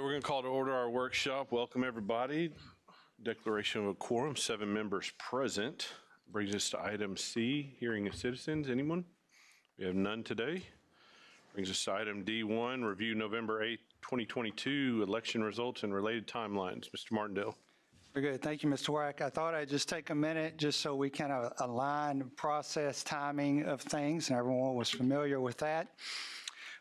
right, we're going to call to order our workshop. Welcome, everybody. Declaration of a quorum, seven members present. Brings us to item C, hearing of citizens. Anyone? We have none today. Brings us to item D1, review November 8th, 2022 election results and related timelines. Mr. Martindale. Very good. Thank you, Mr. Wack. I thought I'd just take a minute just so we kind of align process timing of things and everyone was familiar with that.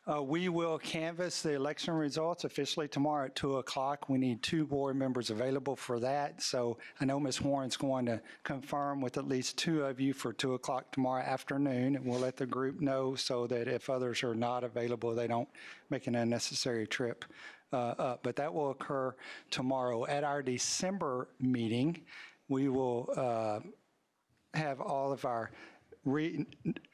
Uh, we will canvass the election results officially tomorrow at 2 o'clock. We need two board members available for that. So I know Ms. Warren's going to confirm with at least two of you for 2 o'clock tomorrow afternoon. And we'll let the group know so that if others are not available, they don't make an unnecessary trip uh, up. But that will occur tomorrow. At our December meeting, we will uh, have all of our re-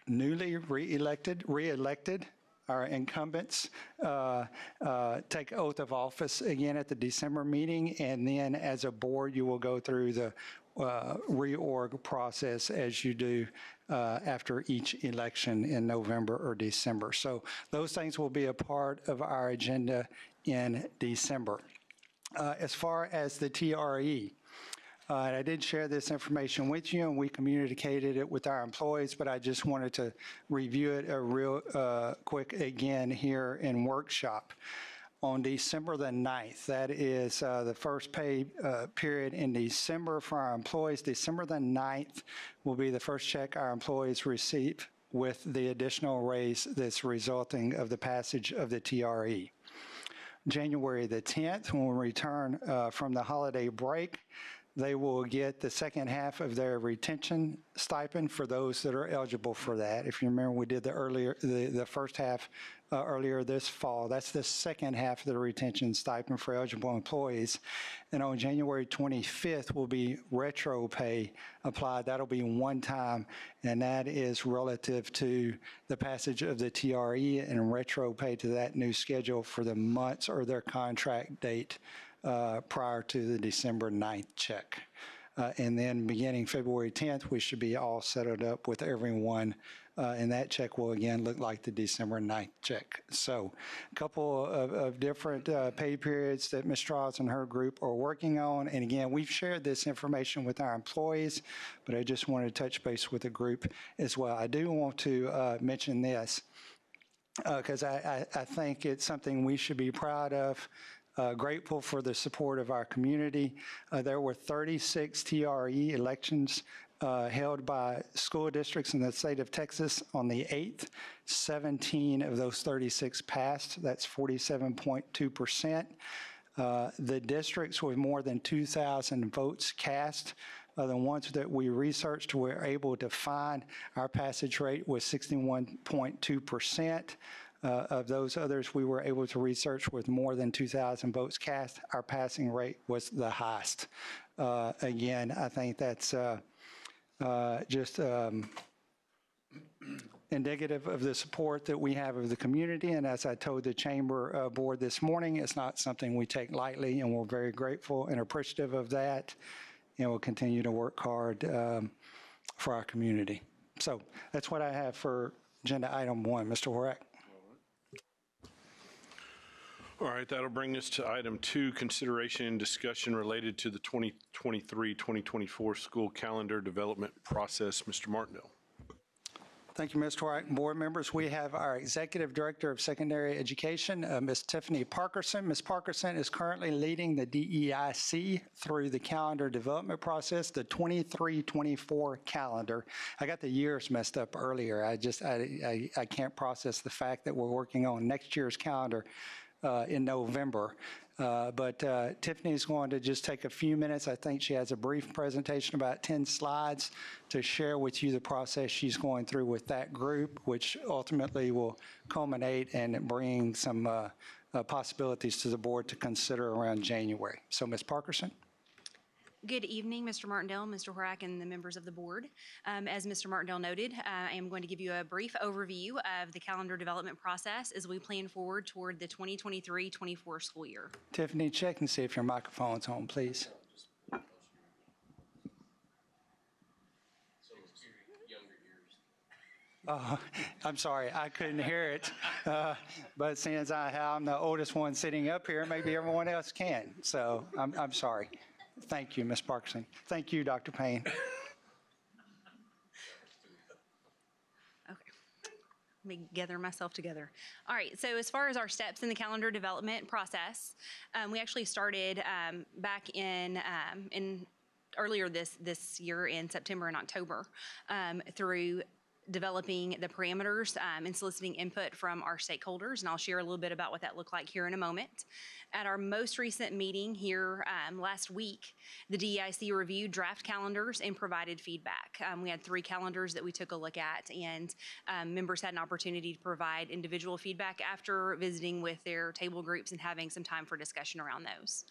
newly re-elected, re-elected our incumbents uh, uh, take oath of office again at the December meeting, and then as a board, you will go through the uh, reorg process as you do uh, after each election in November or December. So those things will be a part of our agenda in December. Uh, as far as the TRE, uh, I did share this information with you, and we communicated it with our employees, but I just wanted to review it a real uh, quick again here in workshop. On December the 9th, that is uh, the first pay uh, period in December for our employees. December the 9th will be the first check our employees receive with the additional raise that's resulting of the passage of the TRE. January the 10th, when we return uh, from the holiday break, they will get the second half of their retention stipend for those that are eligible for that. If you remember, we did the earlier, the, the first half uh, earlier this fall. That's the second half of the retention stipend for eligible employees. And on January 25th will be retro pay applied. That'll be one time, and that is relative to the passage of the TRE and retro pay to that new schedule for the months or their contract date uh, prior to the December 9th check. Uh, and then beginning February 10th, we should be all settled up with everyone. Uh, and that check will again look like the December 9th check. So a couple of, of different uh, pay periods that Ms. Strauss and her group are working on. And again, we've shared this information with our employees, but I just wanted to touch base with the group as well. I do want to uh, mention this because I, I, I think it's something we should be proud of uh, grateful for the support of our community. Uh, there were 36 TRE elections uh, held by school districts in the state of Texas on the 8th. 17 of those 36 passed. That's 47.2%. Uh, the districts with more than 2,000 votes cast uh, the ones that we researched were able to find our passage rate was 61.2%. Uh, of those others we were able to research with more than 2,000 votes cast, our passing rate was the highest. Uh, again, I think that's uh, uh just um, indicative of the support that we have of the community. And as I told the chamber uh, board this morning, it's not something we take lightly, and we're very grateful and appreciative of that. And we'll continue to work hard um, for our community. So that's what I have for agenda item one. Mr. Horak. All right, that'll bring us to item two, consideration and discussion related to the 2023-2024 school calendar development process. Mr. Martindale. Thank you, Mr. White. Board members, we have our Executive Director of Secondary Education, uh, Ms. Tiffany Parkerson. Ms. Parkerson is currently leading the DEIC through the calendar development process, the 23-24 calendar. I got the years messed up earlier. I just, I, I, I can't process the fact that we're working on next year's calendar uh, in November. Uh, but uh, Tiffany is going to just take a few minutes. I think she has a brief presentation, about 10 slides, to share with you the process she's going through with that group, which ultimately will culminate and bring some uh, uh, possibilities to the board to consider around January. So, Ms. Parkerson. Good evening, Mr. Martindale, Mr. Horak, and the members of the board. Um, as Mr. Martindale noted, uh, I am going to give you a brief overview of the calendar development process as we plan forward toward the 2023-24 school year. Tiffany, check and see if your microphone's on, please. Oh, I'm sorry, I couldn't hear it. Uh, But since I, I'm the oldest one sitting up here, maybe everyone else can. So I'm, I'm sorry. Thank you, Ms. Parkinson. Thank you, Dr. Payne. Okay. Let me gather myself together. All right, so as far as our steps in the calendar development process, um, we actually started um, back in, um, in earlier this, this year in September and October um, through developing the parameters um, and soliciting input from our stakeholders, and I'll share a little bit about what that looked like here in a moment. At our most recent meeting here um, last week, the DEIC reviewed draft calendars and provided feedback. Um, we had three calendars that we took a look at, and um, members had an opportunity to provide individual feedback after visiting with their table groups and having some time for discussion around those.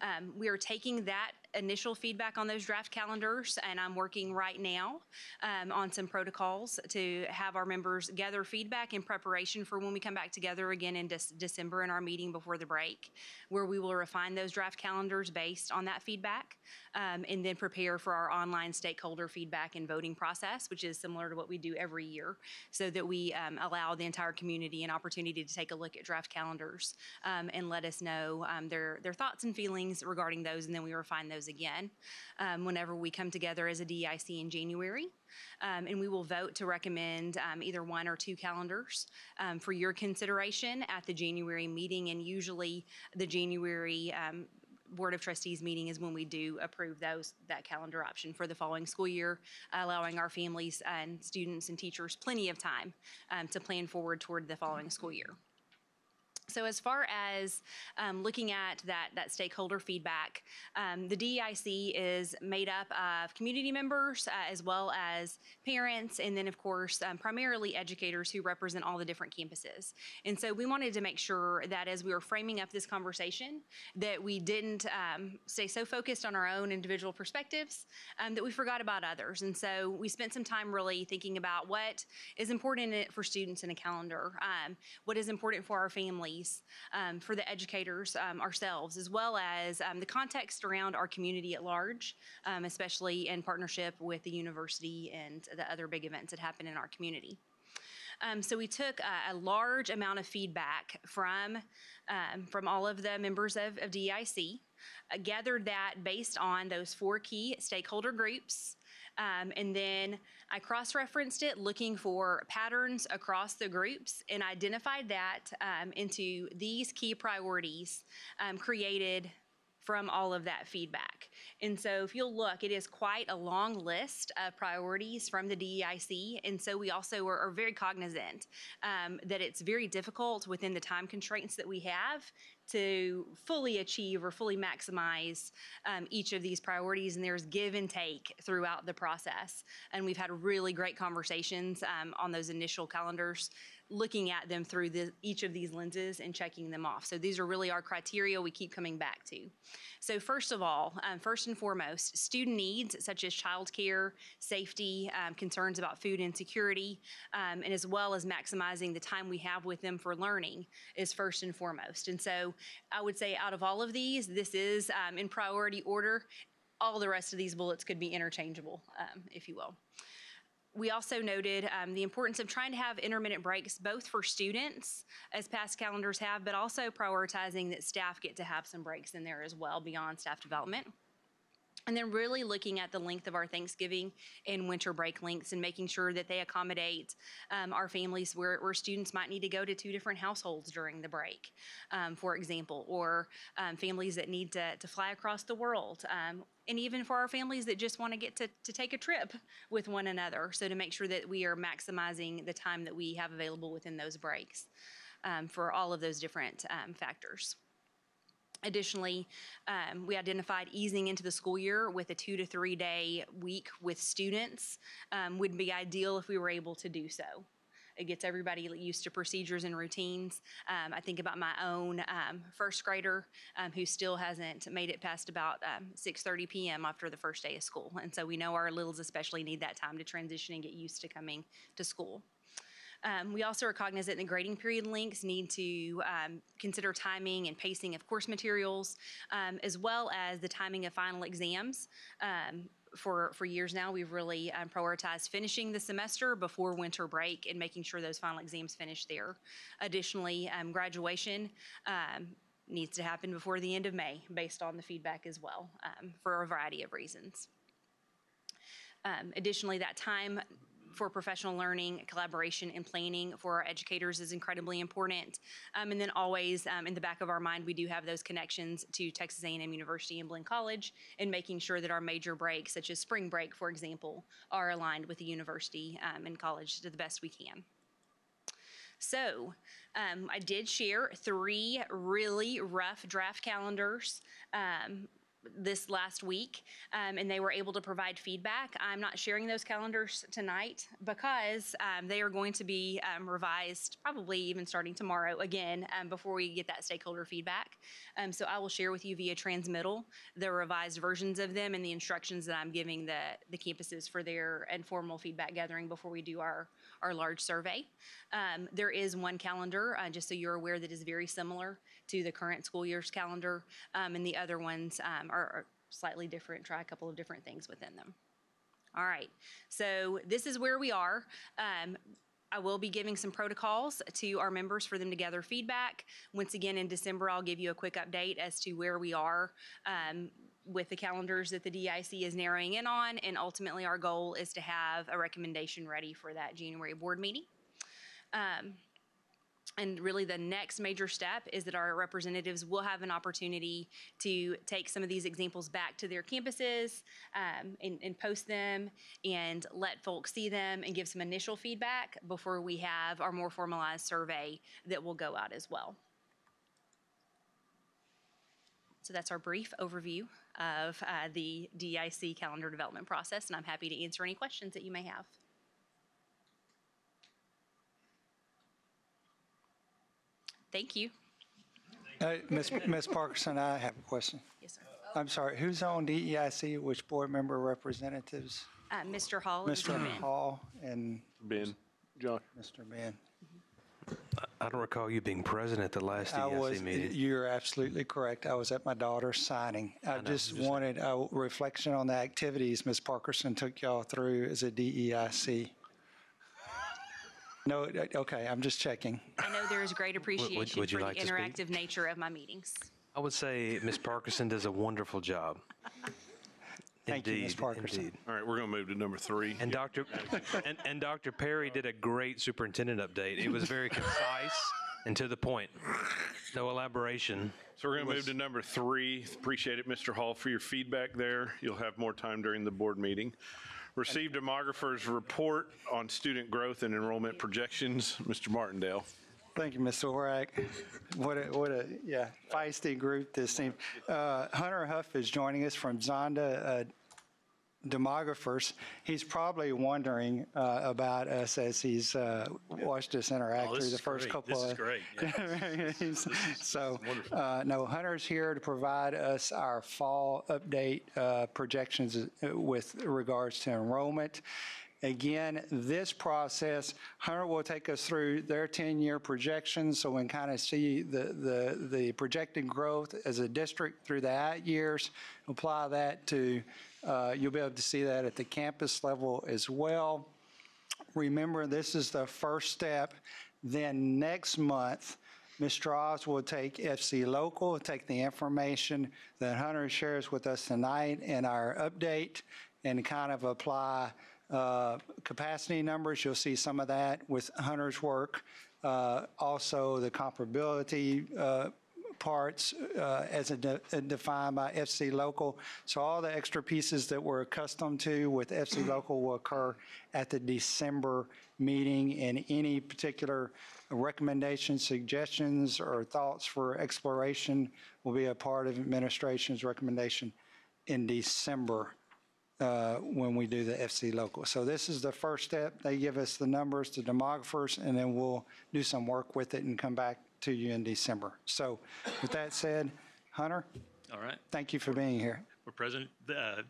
Um, we are taking that initial feedback on those draft calendars, and I'm working right now um, on some protocols to have our members gather feedback in preparation for when we come back together again in Dec- December in our meeting before the break, where we will refine those draft calendars based on that feedback, um, and then prepare for our online stakeholder feedback and voting process, which is similar to what we do every year, so that we um, allow the entire community an opportunity to take a look at draft calendars um, and let us know um, their their thoughts and feelings regarding those, and then we refine those again um, whenever we come together as a DEIC in January. Um, and we will vote to recommend um, either one or two calendars um, for your consideration at the January meeting. And usually, the January um, Board of Trustees meeting is when we do approve those that calendar option for the following school year, allowing our families and students and teachers plenty of time um, to plan forward toward the following school year. So as far as um, looking at that, that stakeholder feedback, um, the DEIC is made up of community members uh, as well as parents, and then of course um, primarily educators who represent all the different campuses. And so we wanted to make sure that as we were framing up this conversation, that we didn't um, stay so focused on our own individual perspectives um, that we forgot about others. And so we spent some time really thinking about what is important for students in a calendar, um, what is important for our families um, for the educators um, ourselves, as well as um, the context around our community at large, um, especially in partnership with the university and the other big events that happen in our community. Um, so we took a, a, large amount of feedback from um, from all of the members of, of DEIC, uh, gathered that based on those four key stakeholder groups. Um, and then I cross referenced it looking for patterns across the groups and identified that um, into these key priorities um, created from all of that feedback. And so if you'll look, it is quite a long list of priorities from the DEIC. And so we also are, are very cognizant um, that it's very difficult within the time constraints that we have to fully achieve or fully maximize um, each of these priorities. And there's give and take throughout the process. And we've had really great conversations um, on those initial calendars looking at them through each of these lenses and checking them off. So these are really our criteria we keep coming back to. So first of all, um, first and foremost, student needs such as childcare, safety, um, concerns about food insecurity, um, and as well as maximizing the time we have with them for learning is first and foremost. And so I would say out of all of these, this is um, in priority order. All the rest of these bullets could be interchangeable, um, if you will we also noted um, the importance of trying to have intermittent breaks both for students, as past calendars have, but also prioritizing that staff get to have some breaks in there as well beyond staff development. And then really looking at the length of our Thanksgiving and winter break lengths and making sure that they accommodate um, our families where, where students might need to go to two different households during the break, um, for example, or um, families that need to, to fly across the world. Um, and even for our families that just want to get to, to take a trip with one another. So to make sure that we are maximizing the time that we have available within those breaks um, for all of those different um, factors. Additionally, um, we identified easing into the school year with a two to three day week with students um, would be ideal if we were able to do so. It gets everybody used to procedures and routines. Um, I think about my own um, first grader um, who still hasn't made it past about 6:30 um, p.m. after the first day of school, and so we know our littles especially need that time to transition and get used to coming to school. Um, we also are cognizant that the grading period links need to um, consider timing and pacing of course materials, um, as well as the timing of final exams. Um, for, for years now, we've really um, prioritized finishing the semester before winter break and making sure those final exams finish there. Additionally, um, graduation um, needs to happen before the end of May, based on the feedback as well, um, for a variety of reasons. Um, Additionally, that time for professional learning, collaboration, and planning for our educators is incredibly important. Um, and then always um, in the back of our mind, we do have those connections to Texas A&M University and Blinn College, and making sure that our major breaks, such as spring break, for example, are aligned with the university um, and college to the best we can. So, um, I did share three really rough draft calendars um, this last week, um, and they were able to provide feedback. I'm not sharing those calendars tonight because um, they are going to be um, revised, probably even starting tomorrow again, um, before we get that stakeholder feedback. Um, so I will share with you via transmittal the revised versions of them and the instructions that I'm giving the, the campuses for their informal feedback gathering before we do our, our large survey. Um, there is one calendar, uh, just so you're aware, that is very similar to the current school year's calendar, um, and the other ones um, are, are slightly different, try a couple of different things within them. All right, so this is where we are. Um, I will be giving some protocols to our members for them to gather feedback. Once again, in December, I'll give you a quick update as to where we are um, with the calendars that the DIC is narrowing in on, and ultimately, our goal is to have a recommendation ready for that January board meeting. Um, and really, the next major step is that our representatives will have an opportunity to take some of these examples back to their campuses um, and, and post them and let folks see them and give some initial feedback before we have our more formalized survey that will go out as well. So that's our brief overview of uh, the DIC calendar development process, and I'm happy to answer any questions that you may have. Thank you. Uh, Ms. Ms. Parkinson, I have a question. Yes, sir. I'm sorry, who's on DEIC, which board member representatives? Uh, Mr. Hall and Mr. Mr. Ben. Hall and Ben, John. Mr. Ben. I don't recall you being present at the last I was, DEIC meeting. you're absolutely correct. I was at my daughter's signing. I know, just just- wanted a reflection on the activities Ms. Parkerson took y'all through as a DEIC. No, uh, uh, okay, I'm just checking. I know there is great appreciation would you for the like to speak? interactive nature of my meetings. I would say Ms. Parkinson does a wonderful job. Thank you, Ms. Indeed, Parkinson. indeed. All right, we're going to move to number three. And Dr. and, and Dr. Perry did a great superintendent update. It was very concise and to the point. No elaboration. So we're going to move to number three. Appreciate it, Mr. Hall, for your feedback there. You'll have more time during the board meeting. Received demographer's report on student growth and enrollment projections. Mr. Martindale. Thank you, Mr. Horak. What a, what a, yeah, feisty group this seems. Uh, Hunter Huff is joining us from Zonda uh, Demographers. He's probably wondering uh, about us as he's uh, watched us interact Oh, this through the is first great. couple This of. is great. Yeah. So, uh, no, Hunter's here to provide us our fall update uh, projections uh, with regards to enrollment. Again, this process, Hunter will take us through their 10-year projections, so we can kind of see the, the, the projected growth as a district through the out years. Apply that to, uh, you'll be able to see that at the campus level as well. Remember, this is the first step. Then next month, Ms. Strauss will take FC Local, take the information that Hunter shares with us tonight in our update and kind of apply uh, capacity numbers. You'll see some of that with Hunter's work. Uh, Also, the comparability uh, parts uh, as a de- defined by FC Local. So all the extra pieces that we're accustomed to with FC Local will occur at the December meeting, and any particular recommendations, suggestions, or thoughts for exploration will be a part of administration's recommendation in December uh, when we do the FC local. So this is the first step. They give us the numbers, the demographers, and then we'll do some work with it and come back to you in December. So with that said, Hunter, All right. thank you for being here. Well, President, uh, uh,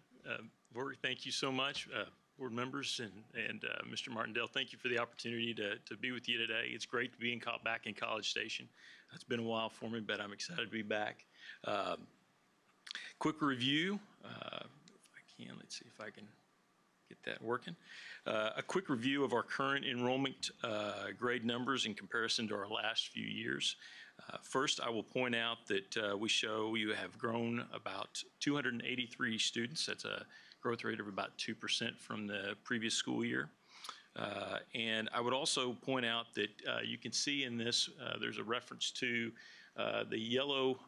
Vori, thank you so much. Uh, Board members and, and uh, Mr. Martindale, thank you for the opportunity to, to be with you today. It's great to be in, co- back in College Station. It's been a while for me, but I'm excited to be back. Um, Quick review, uh, if I can. Let's see if I can get that working. Uh, A quick review of our current enrollment uh, grade numbers in comparison to our last few years. Uh, First, I will point out that uh, we show you have grown about 283 students. That's a growth rate of about 2% from the previous school year. Uh, And I would also point out that uh, you can see in this, there's a reference to the yellow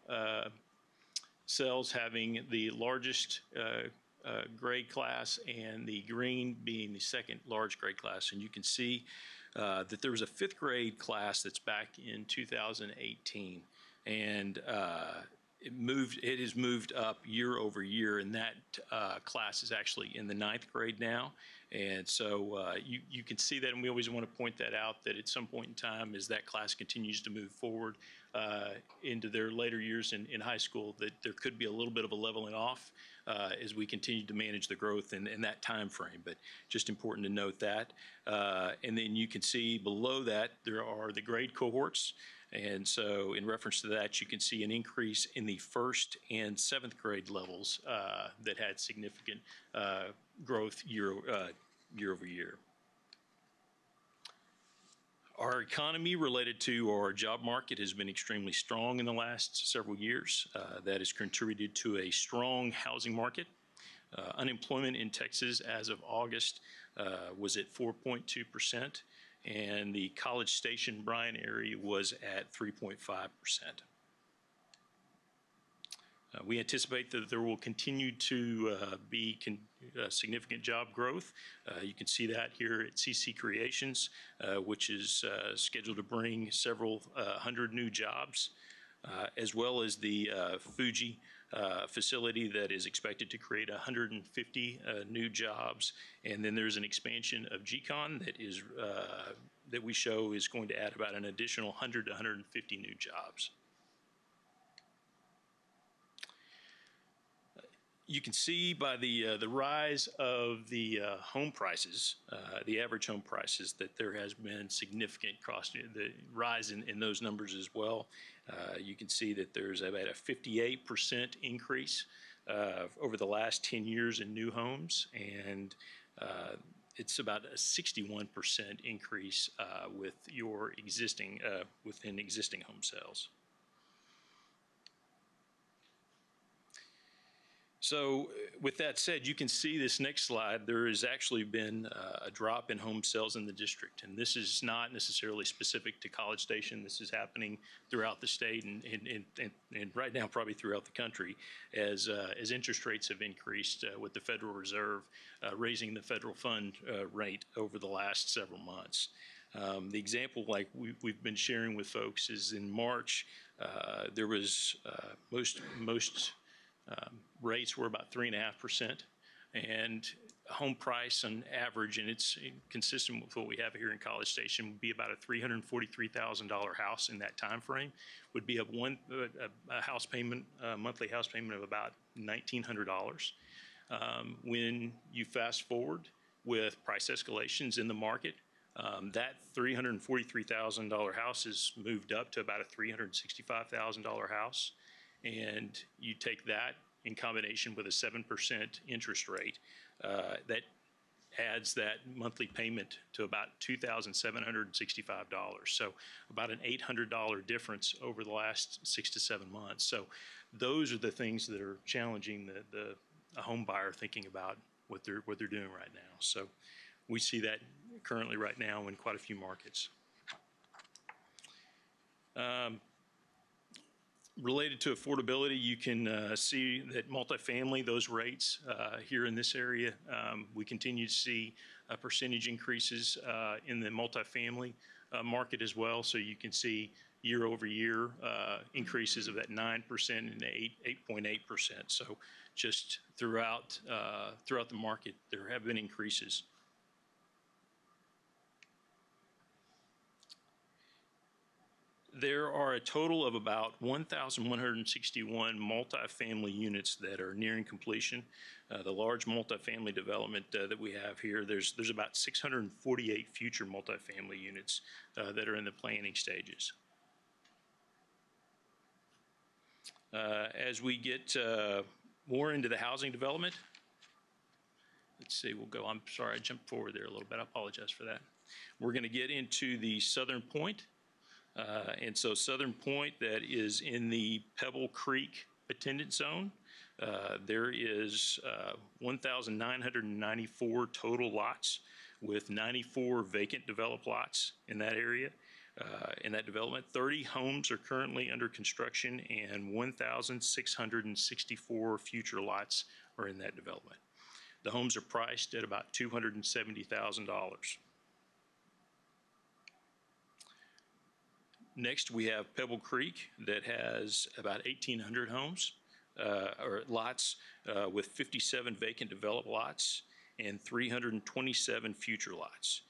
cells having the largest uh, uh, grade class and the green being the second large grade class. And you can see uh, that there was a fifth grade class that's back in 2018. And uh, it moved, it has moved up year over year, and that uh, class is actually in the ninth grade now. And so uh, you, you can see that, and we always want to point that out, that at some point in time, as that class continues to move forward uh, into their later years in, in high school, that there could be a little bit of a leveling off uh, as we continue to manage the growth in, in that time frame. But just important to note that. Uh, and then you can see below that, there are the grade cohorts. And so in reference to that, you can see an increase in the first and seventh grade levels uh, that had significant uh, growth year, uh, year over year. Our economy related to our job market has been extremely strong in the last several years. Uh, That has contributed to a strong housing market. Uh, Unemployment in Texas as of August uh, was at 4.2%, and the College Station Bryan area was at 3.5%. Uh, We anticipate that there will continue to uh, be con- uh, significant job growth. Uh, You can see that here at CC Creations, uh, which is uh, scheduled to bring several hundred new jobs, as well as the Fuji facility that is expected to create 150 uh, new jobs. And then there's an expansion of GCON that is, that we show is going to add about an additional 100 to 150 new jobs. You can see by the uh, the rise of the uh, home prices, uh, the average home prices, that there has been significant cost the rise in, in those numbers as well. Uh, you can see that there's about a 58% increase uh, over the last 10 years in new homes, and uh, it's about a 61% increase uh, with your existing within existing home sales. So uh, with that said, you can see this next slide, there has actually been uh, a drop in home sales in the district. And this is not necessarily specific to College Station. This is happening throughout the state and, and, and- and, right now probably throughout the country as, uh, as interest rates have increased uh, with the Federal Reserve uh, raising the federal fund uh, rate over the last several months. Um, The example like we, we've been sharing with folks is in March, there was most, most um, rates were about three and home price on average, and it's consistent with what we have here in College Station, would be about a three hundred and forty-three thousand dollar house in that time frame. Would be a one, a, a house payment, a monthly house payment of about nineteen hundred dollars. Um, when you fast forward with price escalations in the market, um, that three hundred and forty-three thousand dollar house has moved up to about a three hundred and sixty-five thousand dollar house. And you take that in combination with a seven percent interest rate, uh, that adds that monthly payment to about two thousand seven hundred and sixty-five dollars. So about an eight hundred dollar difference over the last six to seven months. So those are the things that are challenging the, the, a home buyer thinking about what they're, what they're doing right now. So we see that currently right now in quite a few markets. Um, Related to affordability, you can uh, see that multifamily, those rates uh, here in this area, um, we continue to see uh, percentage increases uh, in the multifamily uh, market as well. So you can see year over year uh, increases of that 9% and 8, 8.8%. So just throughout, throughout the market, there have been increases. There are a total of about 1,161 multifamily units that are nearing completion. Uh, The large multifamily development uh, that we have here, there's, there's about 648 future multifamily units uh, that are in the planning stages. Uh, As we get uh, more into the housing development, let's see, we'll go, I'm sorry, I jumped forward there a little bit. I apologize for that. We're going to get into the southern point. Uh, And so Southern Point, that is in the Pebble Creek attendance zone. Uh, There is uh, 1,994 total lots with 94 vacant developed lots in that area, uh, in that development. 30 homes are currently under construction and 1,664 future lots are in that development. The homes are priced at about $270,000. Next, we have Pebble Creek that has about 1,800 homes, uh, or lots, uh, with 57 vacant developed lots and 327 future lots.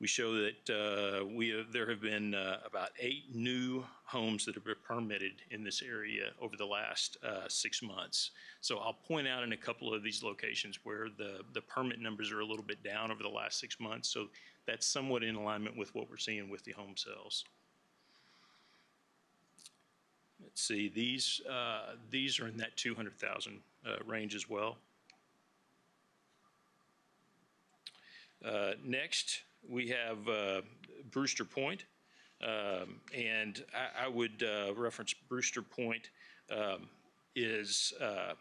We show that uh, we have, there have been uh, about eight new homes that have been permitted in this area over the last uh, six months. So I'll point out in a couple of these locations where the, the permit numbers are a little bit down over the last six months. So that's somewhat in alignment with what we're seeing with the home sales. Let's see, these, uh, these are in that 200,000 uh, range as well. Uh, Next, we have uh, Brewster Point. Um, And I, I would uh, reference Brewster Point um, is uh,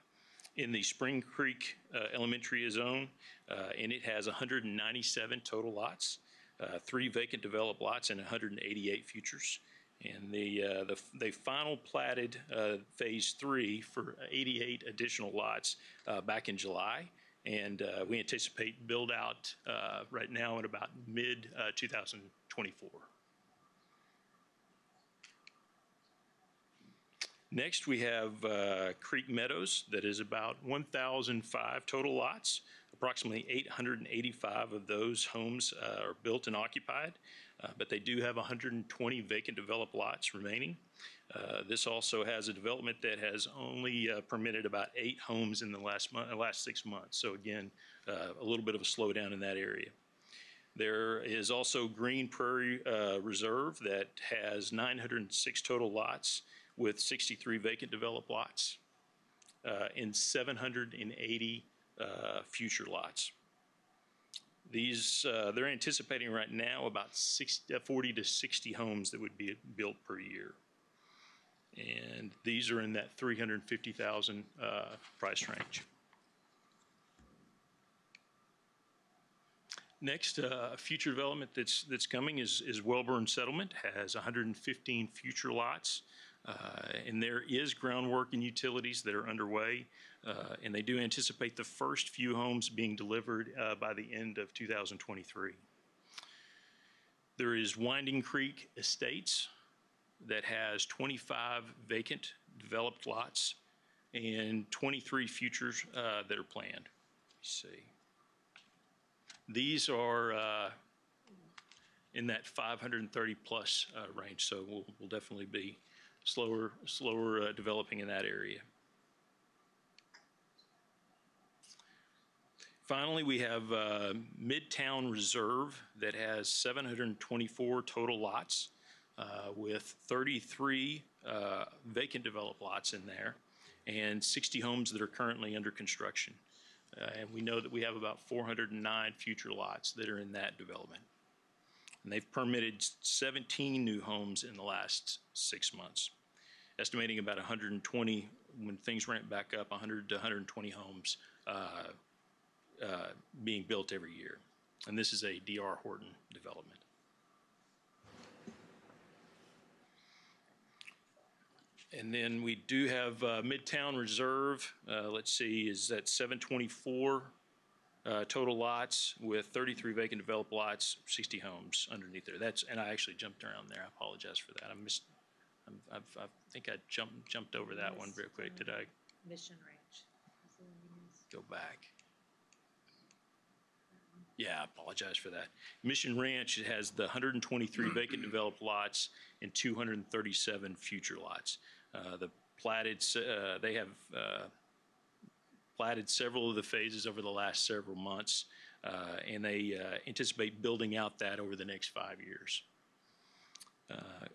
in the Spring Creek uh, Elementary Zone, uh, and it has 197 total lots, three vacant developed lots, and 188 futures. And the, uh, the, they final platted uh, Phase Three for 88 additional lots uh, back in July. And uh, we anticipate build out uh, right now at about mid uh, 2024. Next, we have Creek Meadows that is about 1,005 total lots. Approximately 885 of those homes are built and occupied, uh, but they do have 120 vacant developed lots remaining. Uh, This also has a development that has only uh, permitted about eight homes in the last month, last six months. So again, uh, a little bit of a slowdown in that area. There is also Green Prairie uh, Reserve that has 906 total lots with 63 vacant developed lots uh, and 780 uh, future lots. These, uh, they're anticipating right now about 60, uh, 40 to 60 homes that would be built per year. And these are in that 350,000 uh, price range. Next, uh, future development that's, that's coming is, is Wellborn Settlement, has 115 future lots. Uh, And there is groundwork and utilities that are underway. Uh, And they do anticipate the first few homes being delivered uh, by the end of 2023. There is Winding Creek Estates that has 25 vacant developed lots and 23 futures uh, that are planned. See. These are uh, in that 530-plus range, so we'll we'll definitely be slower, slower uh, developing in that area. Finally, we have uh, Midtown Reserve that has 724 total lots uh, with 33 uh, vacant developed lots in there and 60 homes that are currently under construction. Uh, And we know that we have about 409 future lots that are in that development. And they've permitted 17 new homes in the last six months, estimating about 120, when things ramp back up, 100 to 120 homes uh, uh, being built every year. And this is a DR Horton development. And then we do have uh, Midtown Reserve, uh, let's see, is that 724 uh, total lots with 33 vacant developed lots, 60 homes underneath there. That's, and I actually jumped around there. I apologize for that. I missed, I'm- I've, I think I jumped, jumped over that one real quick. Did I Mission Ranch. Is the one you missed. go back? Yeah, I apologize for that. Mission Ranch, has the 123 vacant developed lots and 237 future lots. Uh, The platted, uh, they have uh, platted several of the phases over the last several months, uh, and they uh, anticipate building out that over the next five years. Uh,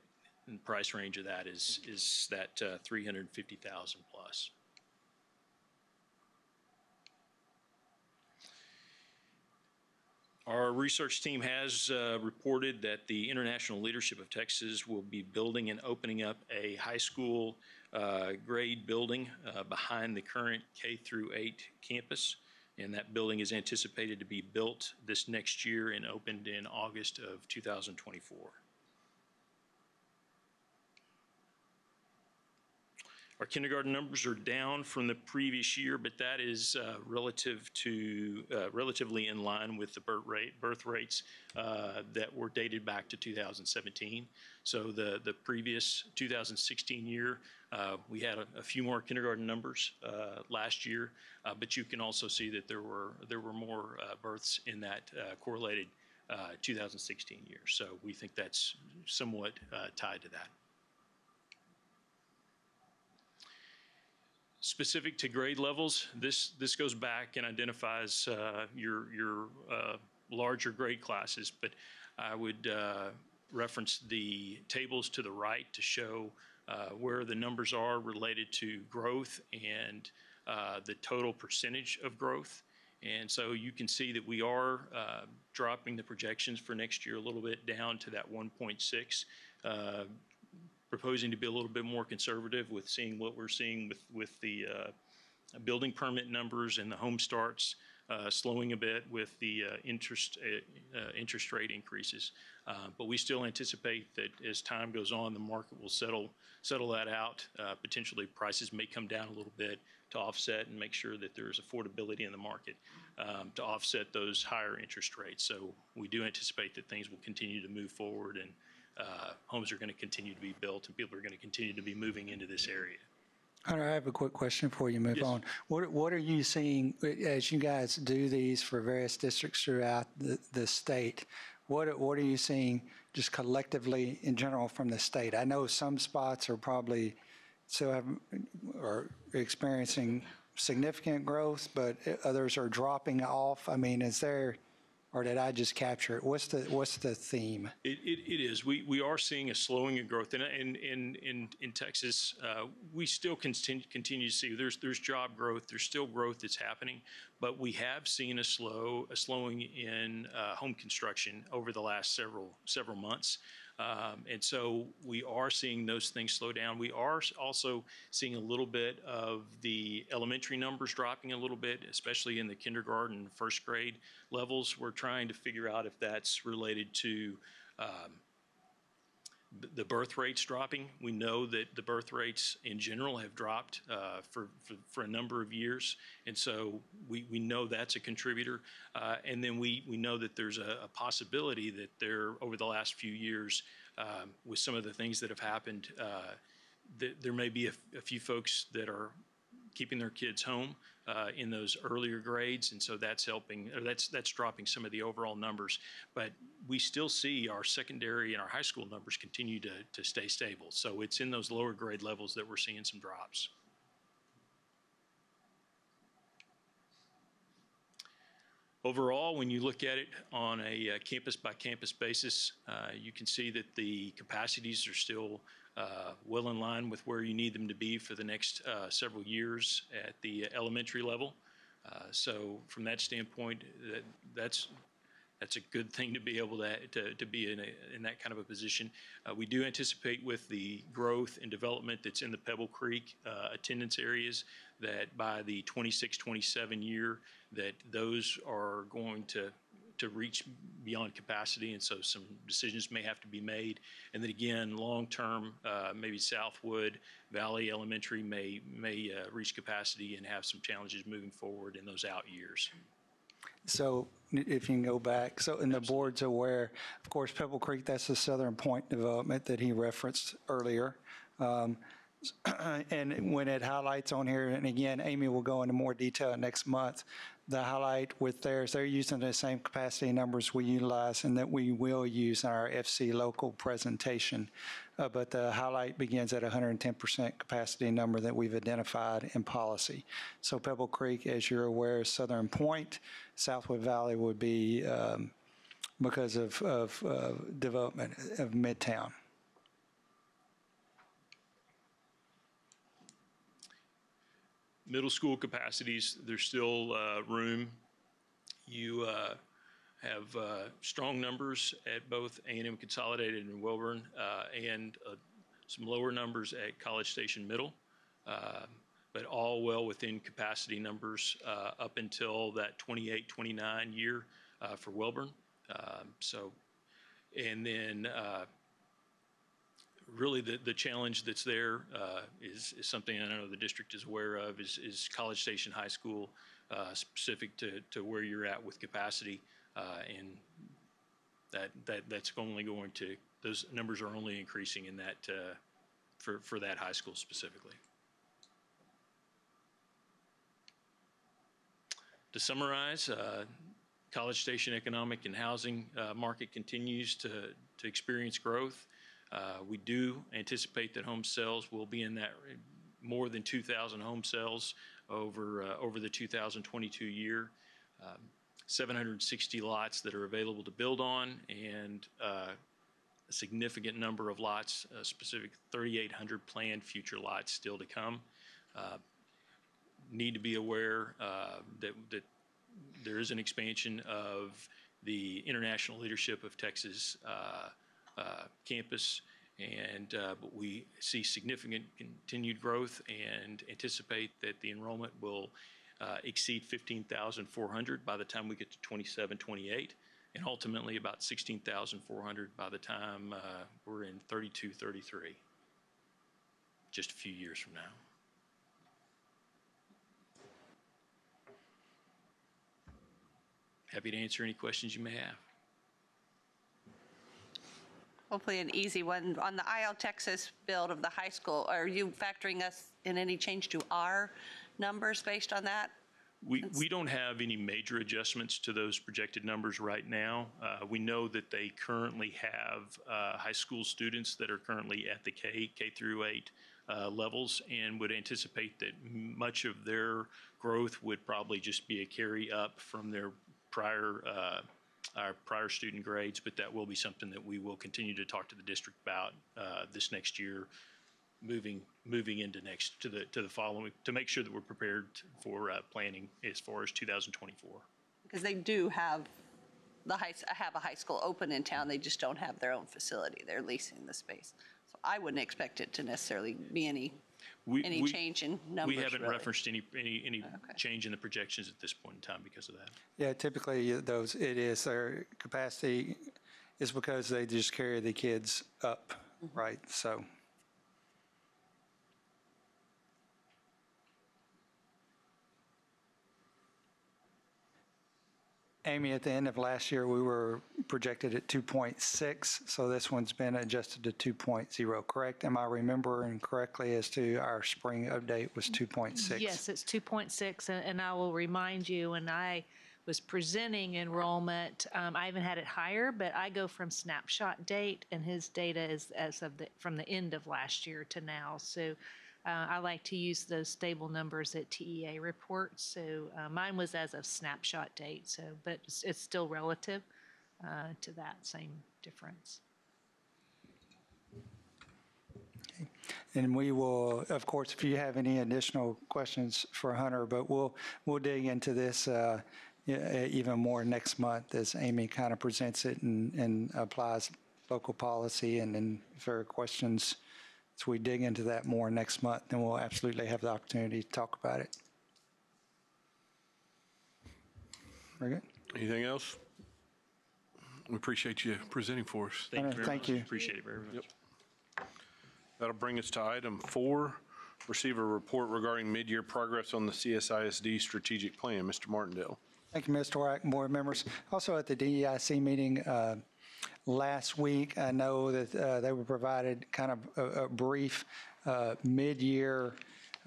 And the price range of that is, is that uh, 350,000 plus. Our research team has uh, reported that the International Leadership of Texas will be building and opening up a high school uh, grade building uh, behind the current K through 8 campus. And that building is anticipated to be built this next year and opened in August of 2024. Our kindergarten numbers are down from the previous year, but that is uh, relative to, uh, relatively in line with the birth rate, birth rates uh, that were dated back to 2017. So the, the previous 2016 year, uh, we had a, a few more kindergarten numbers uh, last year, uh, but you can also see that there were, there were more births in that correlated uh, 2016 year. So we think that's somewhat tied to that. Specific to grade levels, this, this goes back and identifies uh, your, your uh, larger grade classes, but I would uh, reference the tables to the right to show uh, where the numbers are related to growth and uh, the total percentage of growth. And so you can see that we are uh, dropping the projections for next year a little bit down to that 1.6 uh, proposing to be a little bit more conservative with seeing what we're seeing with, with the uh, building permit numbers and the home starts uh, slowing a bit with the uh, interest, uh, uh, interest rate increases. Uh, But we still anticipate that as time goes on, the market will settle, settle that out. Potentially, prices may come down a little bit to offset and make sure that there's affordability in the market um, to offset those higher interest rates. So we do anticipate that things will continue to move forward and uh, homes are going to continue to be built and people are going to continue to be moving into this area. Hunter, I have a quick question before you move Yes. on. What, what are you seeing as you guys do these for various districts throughout the, the state? What, are- what are you seeing just collectively in general from the state? I know some spots are probably still have, are experiencing significant growth, but others are dropping off. I mean, is there, or did I just capture it? What's the, what's the theme? It, it, it is. We, we are seeing a slowing of growth. And in, in, in, in Texas, uh, we still continue, continue to see there's, there's job growth. There's still growth that's happening. But we have seen a slow, a slowing in uh, home construction over the last several, several months. Um, and so we are seeing those things slow down. We are also seeing a little bit of the elementary numbers dropping a little bit, especially in the kindergarten, first grade levels. We're trying to figure out if that's related to um, the- birth rates dropping. We know that the birth rates in general have dropped uh, for, for, for a number of years. And so we, we know that's a contributor. Uh, and then we, we know that there's a, a possibility that there, over the last few years, um, with some of the things that have happened, uh, that there may be a, a few folks that are keeping their kids home uh, in those earlier grades, and so that's helping. Or that's that's dropping some of the overall numbers. But we still see our secondary and our high school numbers continue to to stay stable. So it's in those lower grade levels that we're seeing some drops. Overall, when you look at it on a campus by campus basis, uh, you can see that the capacities are still well in line with where you need them to be for the next uh, several years at the elementary level. Uh, So from that standpoint, that, that's, that's a good thing to be able to, to, to be in a, in that kind of a position. Uh, we do anticipate with the growth and development that's in the Pebble Creek uh, attendance areas, that by the 26, 27 year, that those are going to, to reach beyond capacity, and so some decisions may have to be made. And then again, long-term, uh, maybe Southwood Valley Elementary may, may uh, reach capacity and have some challenges moving forward in those out years. So if you can go back, so, and the board's aware, of course, Pebble Creek, that's the Southern Point development that he referenced earlier. Um, And when it highlights on here, and again, Amy will go into more detail next month, the highlight with theirs, they're using the same capacity numbers we utilize and that we will use in our FC local presentation. Uh, But the highlight begins at 110% capacity number that we've identified in policy. So Pebble Creek, as you're aware, is Southern Point, Southwood Valley would be um, because of, of uh, development of Midtown. Middle school capacities, there's still uh, room. You uh, have uh, strong numbers at both A&M Consolidated and Wellborn, uh, and uh, some lower numbers at College Station Middle, uh, but all well within capacity numbers up until that 28, 29 year for Wellborn. Um, So, and then really the, the challenge that's there uh, is, is something I know the district is aware of, is, is College Station High School, uh, specific to, to where you're at with capacity. uh, And that, that, that's only going to, those numbers are only increasing in that, uh, for, for that high school specifically. To summarize, uh, College Station economic and housing market continues to, to experience growth. Uh, We do anticipate that home sales will be in that more than 2,000 home sales over, uh, over the 2022 year. Um, 760 lots that are available to build on and uh, a significant number of lots, uh, specific 3,800 planned future lots still to come. Uh, Need to be aware uh, that, that there is an expansion of the International Leadership of Texas uh, uh, campus, and, uh, but we see significant continued growth and anticipate that the enrollment will uh, exceed 15,400 by the time we get to 27, 28, and ultimately about 16,400 by the time uh, we're in 32, 33, just a few years from now. Happy to answer any questions you may have. Hopefully an easy one. On the IL Texas build of the high school, are you factoring us in any change to our numbers based on that? We, we don't have any major adjustments to those projected numbers right now. Uh, We know that they currently have uh, high school students that are currently at the K, K through 8 uh, levels and would anticipate that much of their growth would probably just be a carry up from their prior, uh, our prior student grades, but that will be something that we will continue to talk to the district about uh, this next year, moving, moving into next, to the, to the following, to make sure that we're prepared for uh, planning as far as 2024. Because they do have the high, have a high school open in town, they just don't have their own facility. They're leasing the space. So I wouldn't expect it to necessarily be any, We- any we- change in numbers, We haven't really. referenced any, any, any oh, Okay. change in the projections at this point in time because of that. Yeah, typically uh, those, it is, their capacity is because they just carry the kids up, mm-hmm. right? So, Amy, at the end of last year, we were projected at 2.6, so this one's been adjusted to 2.0, correct? Am I remembering correctly as to our spring update was 2.6? Yes, it's 2.6, and- and I will remind you, when I was presenting enrollment, um, I even had it higher, but I go from snapshot date, and his data is as of the, from the end of last year to now. So uh, I like to use those stable numbers at TEA reports. So uh, mine was as of snapshot date, so, but it's- it's still relative uh, to that same difference. And we will, of course, if you have any additional questions for Hunter, but we'll, we'll dig into this uh, even more next month as Amy kind of presents it and, and applies local policy. And then if there are questions, as we dig into that more next month, then we'll absolutely have the opportunity to talk about it. Very good. Anything else? We appreciate you presenting for us. Thank you very thank much. you. Appreciate it very much. Yep. That'll bring us to item four, receive a report regarding mid-year progress on the CSISD strategic plan. Mr. Martindale. Thank you, Mr. Wack, board members. Also at the DEIC meeting uh, last week, I know that uh, they were provided kind of a a brief uh, mid-year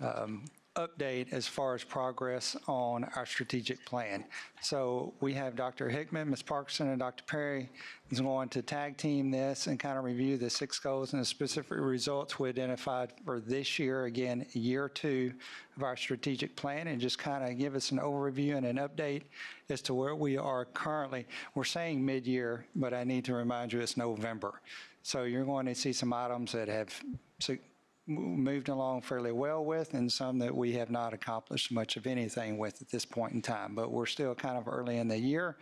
um, update as far as progress on our strategic plan. So we have Dr. Hickman, Ms. Parkerson, and Dr. Perry is going to tag team this and kind of review the six goals and the specific results we identified for this year, again, year two of our strategic plan, and just kind of give us an overview and an update as to where we are currently. We're saying mid-year, but I need to remind you it's November. So you're going to see some items that have moved along fairly well with and some that we have not accomplished much of anything with at this point in time. But we're still kind of early in the year.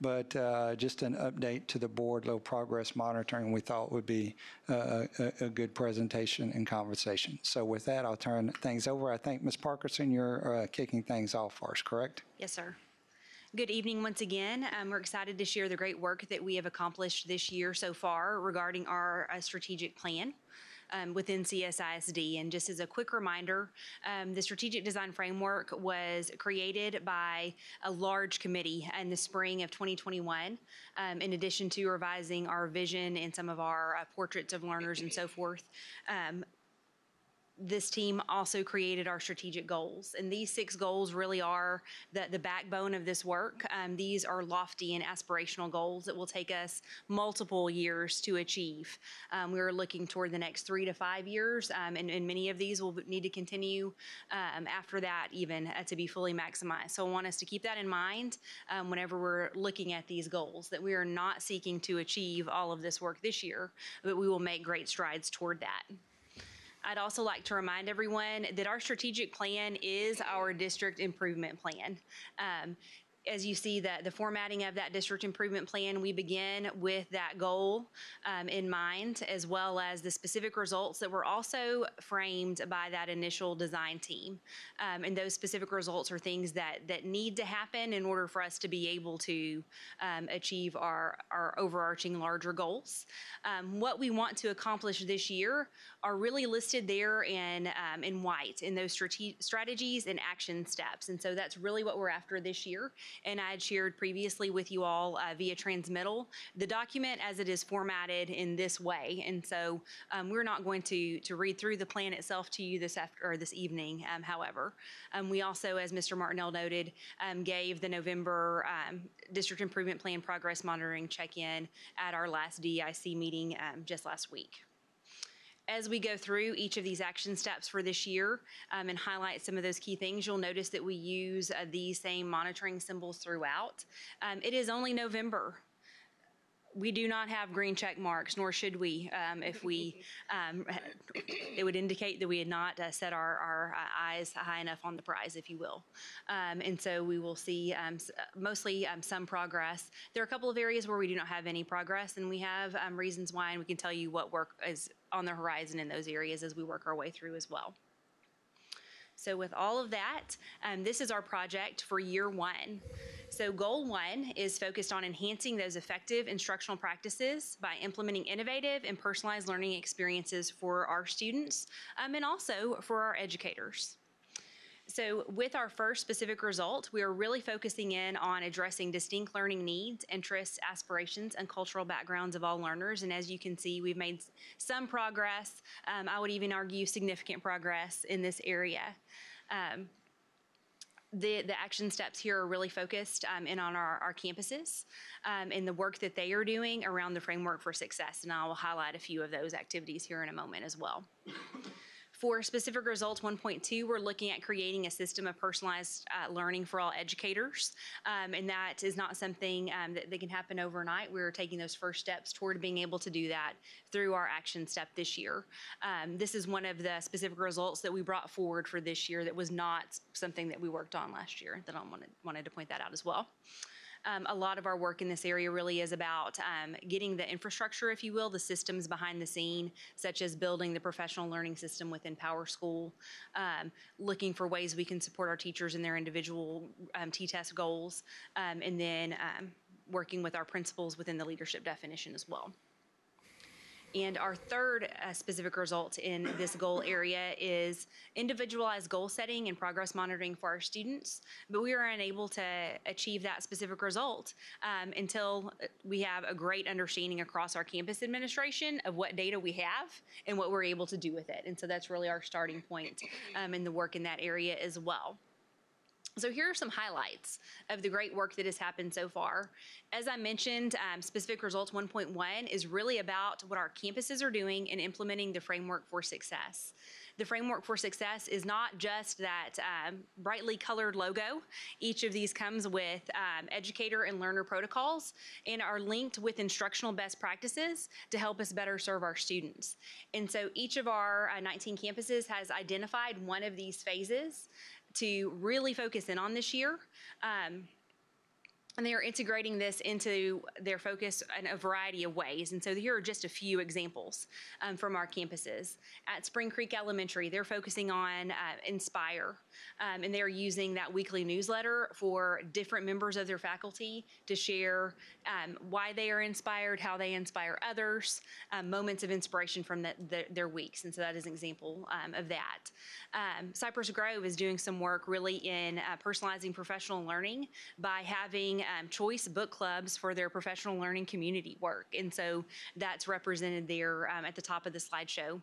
but uh, just an update to the board, low progress monitoring, we thought would be a, a good presentation and conversation. So with that, I'll turn things over. I think, Ms. Parkerson, you're uh, kicking things off for us, correct? Yes, sir. Good evening once again. Um, we're excited to share the great work that we have accomplished this year so far regarding our uh, strategic plan. Um, within CSISD. And just as a quick reminder, um, the strategic design framework was created by a large committee in the spring of 2021, um, in addition to revising our vision and some of our uh, portraits of learners and so forth. This team also created our strategic goals. And these six goals really are the, the backbone of this work. Um, these are lofty and aspirational goals that will take us multiple years to achieve. Um, we're looking toward the next three to five years, um, and, and many of these will need to continue um, after that, even uh, to be fully maximized. So I want us to keep that in mind um, whenever we're looking at these goals, that we are not seeking to achieve all of this work this year, but we will make great strides toward that. I'd also like to remind everyone that our strategic plan is our district improvement plan. Um, as you see that the formatting of that district improvement plan, we begin with that goal um, in mind, as well as the specific results that were also framed by that initial design team. Um, and those specific results are things that that need to happen in order for us to be able to um, achieve our our overarching larger goals. Um, what we want to accomplish this year are really listed there in um, in white in those strate- strategies and action steps. And so that's really what we're after this year and I had shared previously with you all uh, via transmittal the document as it is formatted in this way. And so um, we're not going to to read through the plan itself to you this after or this evening. Um, however, um, we also, as Mr. Martindale noted, um, gave the November um, District Improvement Plan progress monitoring check-in at our last DIC meeting just last week as we go through each of these action steps for this year um, and highlight some of those key things, you'll notice that we use uh, these same monitoring symbols throughout. Um, it is only November. We do not have green check marks, nor should we. Um, if we, um, it would indicate that we had not uh, set our, our uh, eyes high enough on the prize, if you will. Um, and so we will see um, mostly um, some progress. There are a couple of areas where we do not have any progress, and we have um, reasons why, and we can tell you what work is on the horizon in those areas as we work our way through as well. So with all of that, this is our project for year one. So goal one is focused on enhancing those effective instructional practices by implementing innovative and personalized learning experiences for our students um, and also for our educators. So with our first specific result, we are really focusing in on addressing distinct learning needs, interests, aspirations, and cultural backgrounds of all learners. And as you can see, we've made some progress. Um, I would even argue significant progress in this area. Um, the, the action steps here are really focused um, in on our, our campuses um, and the work that they are doing around the framework for success. And I will highlight a few of those activities here in a moment as well. For specific results 1.2, we're looking at creating a system of personalized uh, learning for all educators. Um, and that is not something um, that, that can happen overnight. We're taking those first steps toward being able to do that through our action step this year. Um, this is one of the specific results that we brought forward for this year that was not something that we worked on last year that I wanted, wanted to point that out as well. Um, a lot of our work in this area really is about um, getting the infrastructure, if you will, the systems behind the scene, such as building the professional learning system within Power School, um, looking for ways we can support our teachers in their individual um, T-TESS goals, um, and then um, working with our principals within the leadership definition as well. And our third uh, specific result in this goal area is individualized goal setting and progress monitoring for our students. But we are unable to achieve that specific result um, until we have a great understanding across our campus administration of what data we have and what we're able to do with it. And so that's really our starting point um, in the work in that area as well. So here are some highlights of the great work that has happened so far. As I mentioned, um, specific results 1.1 is really about what our campuses are doing in implementing the framework for success. The framework for success is not just that um, brightly colored logo. Each of these comes with um, educator and learner protocols and are linked with instructional best practices to help us better serve our students. And so each of our uh, 19 campuses has identified one of these phases to really focus in on this year. Um, And they are integrating this into their focus in a variety of ways. And so here are just a few examples um, from our campuses. At Spring Creek Elementary, they're focusing on uh, Inspire, um, and they're using that weekly newsletter for different members of their faculty to share um, why they are inspired, how they inspire others, um, moments of inspiration from the, the, their weeks. And so that is an example um, of that. Um, Cypress Grove is doing some work really in uh, personalizing professional learning by having um, choice book clubs for their professional learning community work. And so that's represented there at the top of the slideshow.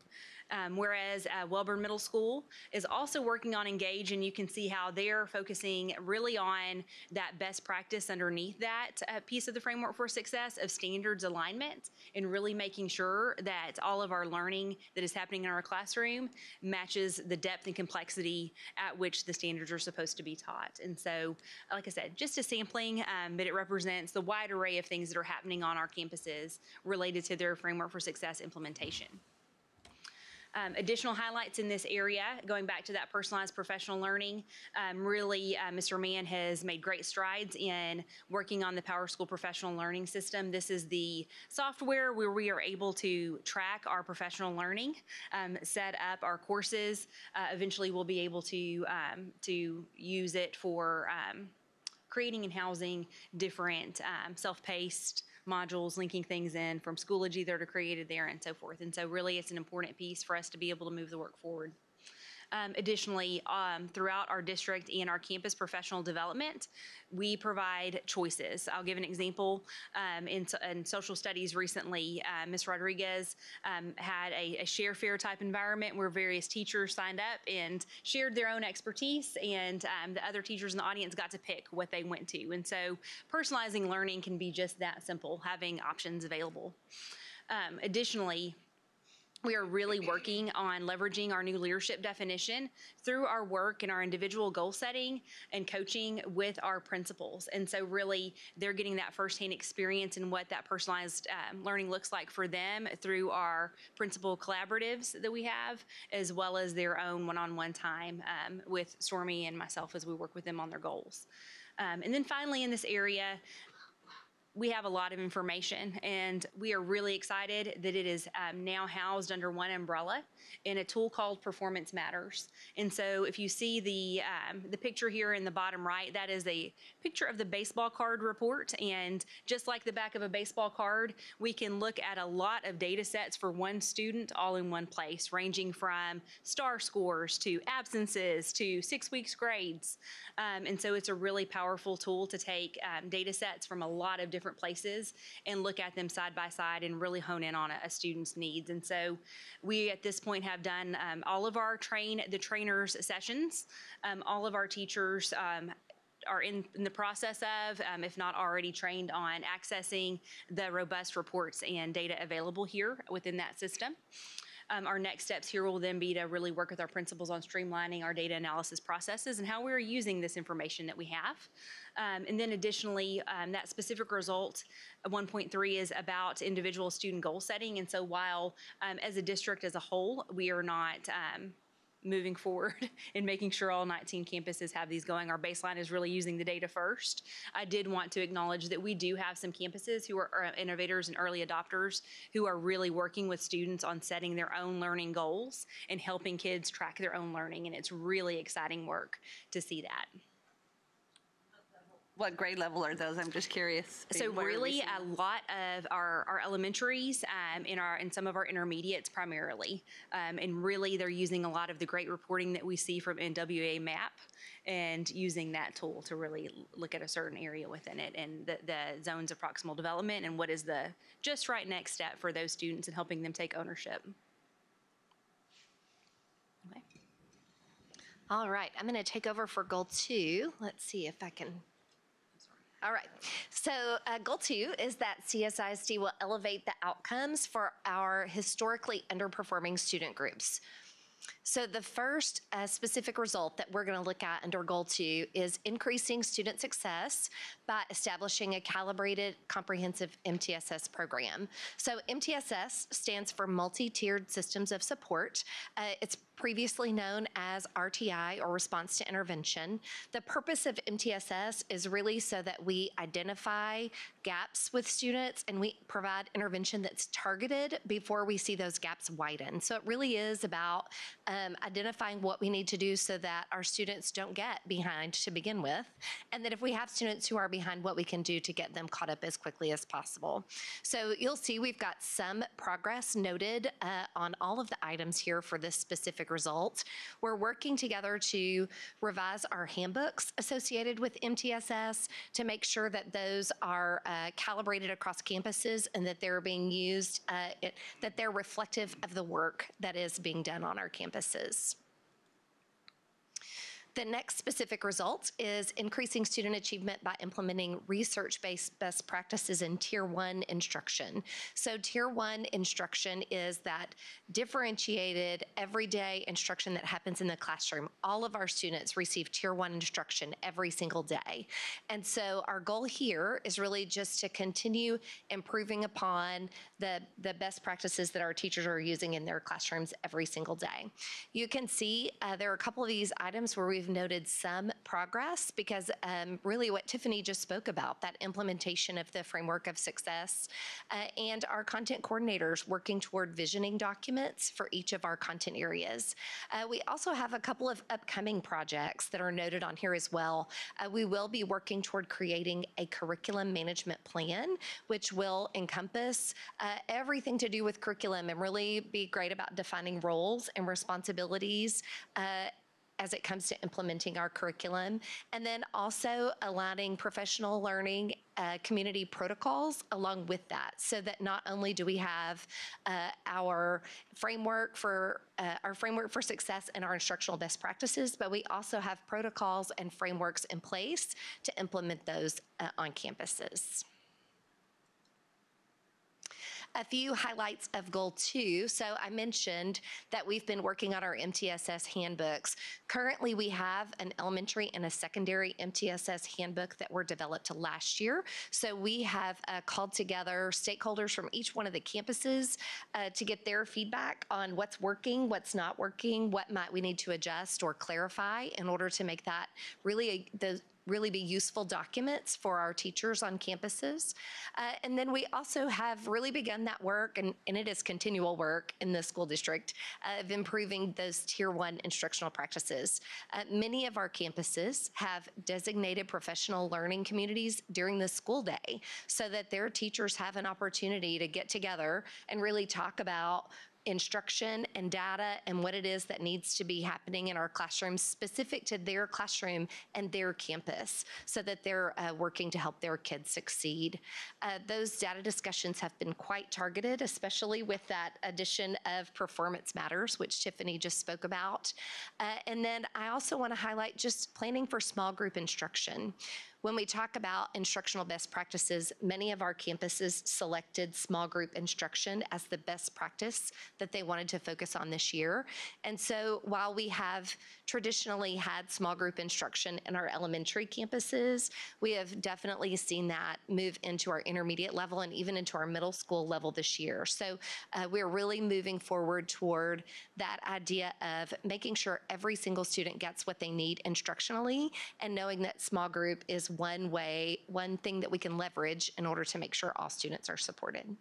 Um, whereas uh, Wellborn Middle School is also working on Engage, and you can see how they're focusing really on that best practice underneath that uh, piece of the framework for success of standards alignment and really making sure that all of our learning that is happening in our classroom matches the depth and complexity at which the standards are supposed to be taught. And so, like I said, just a sampling, um, but it represents the wide array of things that are happening on our campuses related to their framework for success implementation. Um, additional highlights in this area, going back to that personalized professional learning, um, really, uh, Mr. Mann has made great strides in working on the Power School professional learning system. This is the software where we are able to track our professional learning, um, set up our courses. Uh, eventually, we'll be able to um, to use it for um, creating and housing different um, self-paced modules, linking things in from Schoology that are created there and so forth. And so really it's an important piece for us to be able to move the work forward. Um, additionally, um, throughout our district and our campus professional development, we provide choices. I'll give an example. Um, in, in social studies recently, uh, Ms. Rodriguez um, had a, a share fair type environment where various teachers signed up and shared their own expertise, and um, the other teachers in the audience got to pick what they went to. And so, personalizing learning can be just that simple, having options available. Um, additionally, we are really working on leveraging our new leadership definition through our work and our individual goal setting and coaching with our principals. And so, really, they're getting that firsthand experience in what that personalized um, learning looks like for them through our principal collaboratives that we have, as well as their own one on one time um, with Stormy and myself as we work with them on their goals. Um, and then finally, in this area, we have a lot of information, and we are really excited that it is um, now housed under one umbrella in a tool called Performance Matters. And so, if you see the um, the picture here in the bottom right, that is a picture of the baseball card report. And just like the back of a baseball card, we can look at a lot of data sets for one student all in one place, ranging from STAAR scores to absences to six weeks grades. Um, and so, it's a really powerful tool to take um, data sets from a lot of different places and look at them side by side and really hone in on a, a student's needs. And so, we at this point have done um, all of our train the trainers sessions. Um, all of our teachers um, are in, in the process of, um, if not already trained on accessing the robust reports and data available here within that system. Um, our next steps here will then be to really work with our principals on streamlining our data analysis processes and how we're using this information that we have. Um, and then additionally, um, that specific result, uh, 1.3 is about individual student goal setting. And so while um, as a district as a whole, we are not um, moving forward and making sure all 19 campuses have these going. Our baseline is really using the data first. I did want to acknowledge that we do have some campuses who are uh, innovators and early adopters who are really working with students on setting their own learning goals and helping kids track their own learning. And it's really exciting work to see that. What grade level are those? I'm just curious. So Where really, a lot of our, our elementaries um, in our in some of our intermediates primarily, um, and really they're using a lot of the great reporting that we see from NWEA MAP, and using that tool to really look at a certain area within it and the, the zones of proximal development and what is the just right next step for those students and helping them take ownership. Okay. All right, I'm going to take over for goal two. Let's see if I can. All right, so uh, goal two is that CSISD will elevate the outcomes for our historically underperforming student groups. So the first uh, specific result that we're going to look at under goal two is increasing student success by establishing a calibrated comprehensive MTSS program. So MTSS stands for multi-tiered systems of support. Uh, it's previously known as RTI or Response to Intervention. The purpose of MTSS is really so that we identify gaps with students and we provide intervention that's targeted before we see those gaps widen. So it really is about um, identifying what we need to do so that our students don't get behind to begin with, and that if we have students who are behind, what we can do to get them caught up as quickly as possible. So you'll see we've got some progress noted uh, on all of the items here for this specific result. We're working together to revise our handbooks associated with MTSS to make sure that those are uh, calibrated across campuses and that they're being used, uh, it- that they're reflective of the work that is being done on our campuses. The next specific result is increasing student achievement by implementing research-based best practices in Tier 1 instruction. So Tier 1 instruction is that differentiated, everyday instruction that happens in the classroom. All of our students receive Tier 1 instruction every single day. And so our goal here is really just to continue improving upon the, the best practices that our teachers are using in their classrooms every single day. You can see uh, there are a couple of these items where we've noted some progress because um, really what Tiffany just spoke about, that implementation of the framework of success, uh, and our content coordinators working toward visioning documents for each of our content areas. Uh, we also have a couple of upcoming projects that are noted on here as well. Uh, we will be working toward creating a curriculum management plan, which will encompass uh, everything to do with curriculum and really be great about defining roles and responsibilities uh, as it comes to implementing our curriculum. And then also aligning professional learning, uh, community protocols along with that, so that not only do we have uh, our framework for, uh, our framework for success and our instructional best practices, but we also have protocols and frameworks in place to implement those uh, on campuses a few highlights of goal two. So I mentioned that we've been working on our MTSS handbooks. Currently, we have an elementary and a secondary MTSS handbook that were developed last year. So we have uh, called together stakeholders from each one of the campuses uh, to get their feedback on what's working, what's not working, what might we need to adjust or clarify in order to make that really a, the really be useful documents for our teachers on campuses. Uh, and then we also have really begun that work, and, and it is continual work in the school district, uh, of improving those tier one instructional practices. Uh, many of our campuses have designated professional learning communities during the school day so that their teachers have an opportunity to get together and really talk about instruction and data and what it is that needs to be happening in our classrooms specific to their classroom and their campus so that they're uh, working to help their kids succeed. Uh, those data discussions have been quite targeted, especially with that addition of performance matters, which Tiffany just spoke about. Uh, and then I also want to highlight just planning for small group instruction. When we talk about instructional best practices, many of our campuses selected small group instruction as the best practice that they wanted to focus on this year. And so while we have traditionally had small group instruction in our elementary campuses, we have definitely seen that move into our intermediate level and even into our middle school level this year. So uh, we're really moving forward toward that idea of making sure every single student gets what they need instructionally and knowing that small group is one way, one thing that we can leverage in order to make sure all students are supported.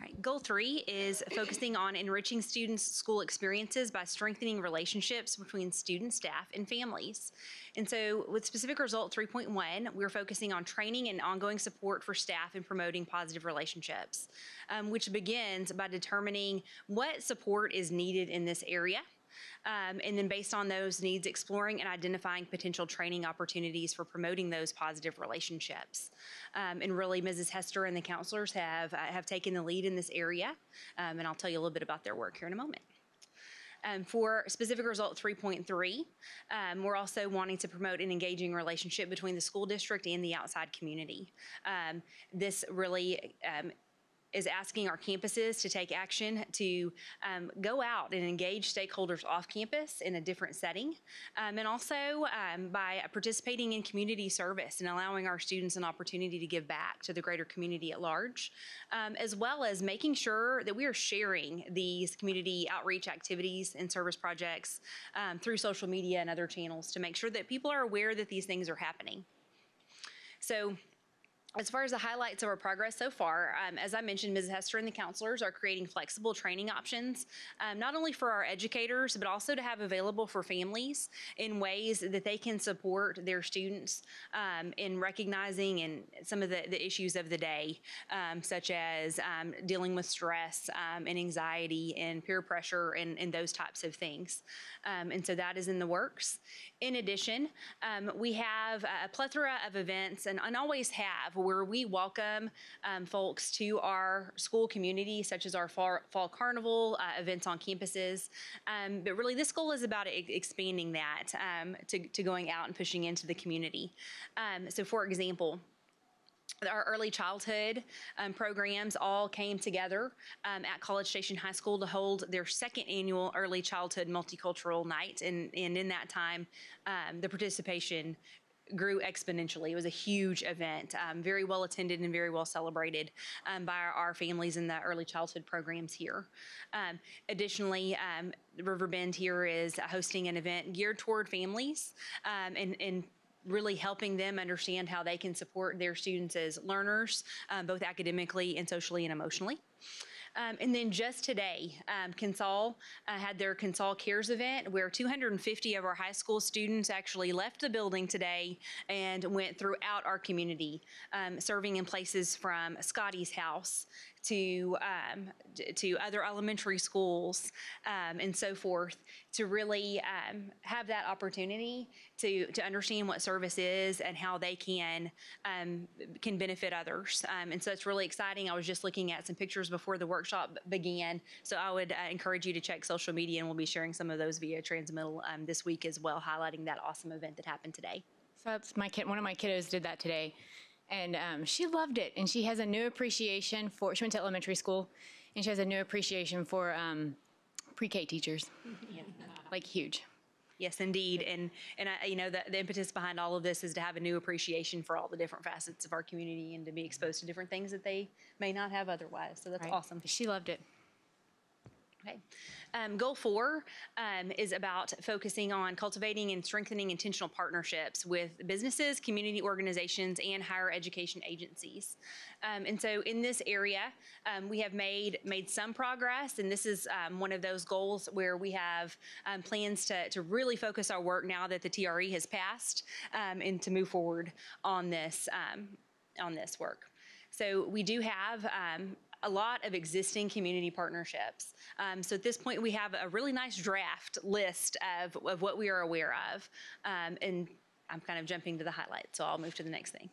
Right, goal three is focusing on enriching students' school experiences by strengthening relationships between students, staff, and families. And so with specific result 3.1, we're focusing on training and ongoing support for staff and promoting positive relationships, um, which begins by determining what support is needed in this area. Um, and then based on those needs, exploring and identifying potential training opportunities for promoting those positive relationships. Um, and really, Mrs. Hester and the counselors have, uh, have taken the lead in this area. Um, and I'll tell you a little bit about their work here in a moment. Um, for specific result 3.3, um, we're also wanting to promote an engaging relationship between the school district and the outside community. Um, this really um, is asking our campuses to take action to um, go out and engage stakeholders off campus in a different setting. Um, and also um, by participating in community service and allowing our students an opportunity to give back to the greater community at large, um, as well as making sure that we are sharing these community outreach activities and service projects um, through social media and other channels to make sure that people are aware that these things are happening. So as far as the highlights of our progress so far, um, as I mentioned, Ms. Hester and the counselors are creating flexible training options, um, not only for our educators, but also to have available for families in ways that they can support their students um, in recognizing and some of the, the issues of the day, um, such as um, dealing with stress um, and anxiety and peer pressure and, and those types of things. Um, and so that is in the works. In addition, um, we have a plethora of events and, and always have where we welcome um, folks to our school community, such as our fall, fall carnival uh, events on campuses. Um, but really, this goal is about e- expanding that um, to, to going out and pushing into the community. Um, so, for example, our early childhood um, programs all came together um, at College Station High School to hold their second annual early childhood multicultural night. And, and in that time, um, the participation grew exponentially. It was a huge event, um, very well attended and very well celebrated um, by our, our families in the early childhood programs here. Um, additionally, Riverbend here is hosting an event geared toward families and, and really helping them understand how they can support their students as learners, um, both academically and socially and emotionally. Um, and then just today, um, Consol uh, had their Consol Cares event where 250 of our high school students actually left the building today and went throughout our community, um, serving in places from Scotty's house to um, to other elementary schools um, and so forth to really um, have that opportunity to to understand what service is and how they can um, can benefit others. Um, and so it's really exciting. I was just looking at some pictures before the workshop began, so I would uh, encourage you to check social media, and we'll be sharing some of those via Transmittal um, this week as well, highlighting that awesome event that happened today. So that's my kid. One of my kiddos did that today, and um, she loved it. And she has a new appreciation for. She went to elementary school, and she has a new appreciation for um, pre-K teachers. Like huge. Yes, indeed. And, and I, you know, the, the impetus behind all of this is to have a new appreciation for all the different facets of our community and to be exposed to different things that they may not have otherwise. So that's right? awesome. She loved it. Okay. Um, goal four um, is about focusing on cultivating and strengthening intentional partnerships with businesses, community organizations, and higher education agencies. Um, and so, in this area, um, we have made made some progress, and this is um, one of those goals where we have um, plans to to really focus our work now that the TRE has passed, and to move forward on this on this work. So we do have um, a lot of existing community partnerships. Um, so at this point, we have a really nice draft list of, of what we are aware of. Um, and I'm kind of jumping to the highlights, so I'll move to the next thing.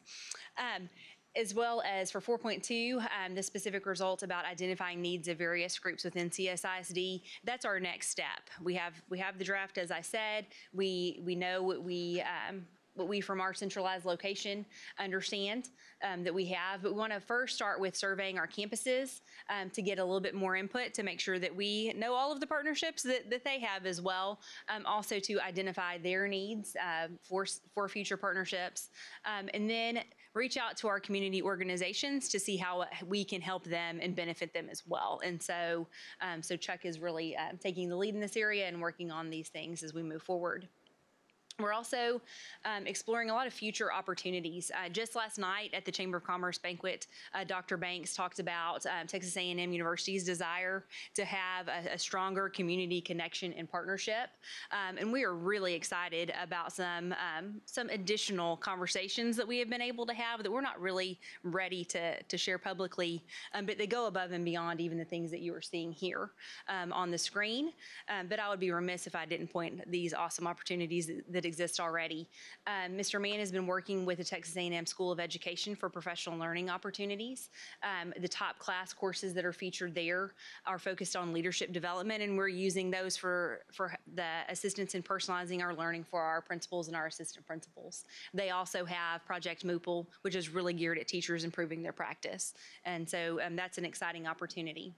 Um, as well as for 4.2, um, the specific results about identifying needs of various groups within CSISD. That's our next step. We have we have the draft, as I said. We we know what we um, what we from our centralized location understand um, that we have. But we want to first start with surveying our campuses um, to get a little bit more input to make sure that we know all of the partnerships that, that they have as well. Um, also to identify their needs uh, for, for future partnerships. Um, and then reach out to our community organizations to see how we can help them and benefit them as well. And so, um, so Chuck is really uh, taking the lead in this area and working on these things as we move forward. We're also um, exploring a lot of future opportunities. Uh, just last night at the Chamber of Commerce banquet, uh, Dr. Banks talked about um, Texas A&M University's desire to have a, a stronger community connection and partnership, um, and we are really excited about some um, some additional conversations that we have been able to have that we're not really ready to to share publicly, um, but they go above and beyond even the things that you are seeing here um, on the screen. But I would be remiss if I didn't point these awesome opportunities that exist already. Um, Mr. Mann has been working with the Texas A&M School of Education for professional learning opportunities. Um, the top class courses that are featured there are focused on leadership development, and we're using those for, for the assistance in personalizing our learning for our principals and our assistant principals. They also have Project Moople, which is really geared at teachers improving their practice. And so um, that's an exciting opportunity.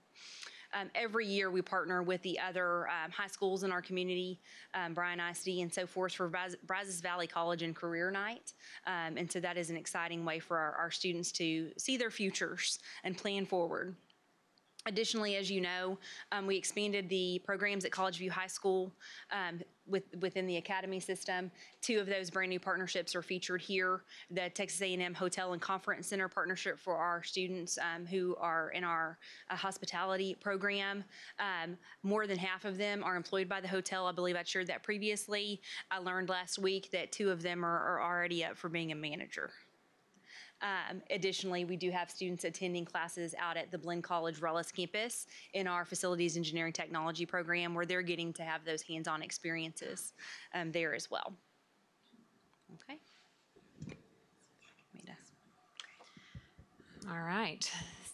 Um, every year, we partner with the other um, high schools in our community, um, Bryan ISD and so forth, for Braz- Brazos Valley College and Career Night. Um, and so that is an exciting way for our, our students to see their futures and plan forward. Additionally, as you know, um, we expanded the programs at College View High School um, with, within the academy system. Two of those brand-new partnerships are featured here. The Texas A&M Hotel and Conference Center partnership for our students um, who are in our uh, hospitality program. Um, more than half of them are employed by the hotel. I believe I shared that previously. I learned last week that two of them are, are already up for being a manager. Um, additionally, we do have students attending classes out at the Blinn College RELLIS campus in our Facilities Engineering Technology program where they're getting to have those hands-on experiences um, there as well. Okay. All right.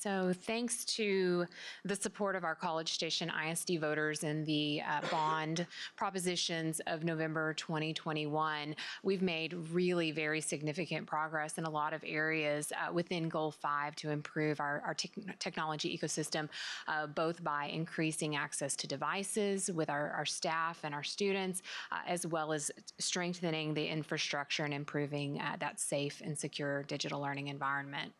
So thanks to the support of our College Station ISD voters in the uh, bond propositions of November 2021, we've made really very significant progress in a lot of areas uh, within Goal 5 to improve our, our tech technology ecosystem, uh, both by increasing access to devices with our, our staff and our students, uh, as well as strengthening the infrastructure and improving uh, that safe and secure digital learning environment.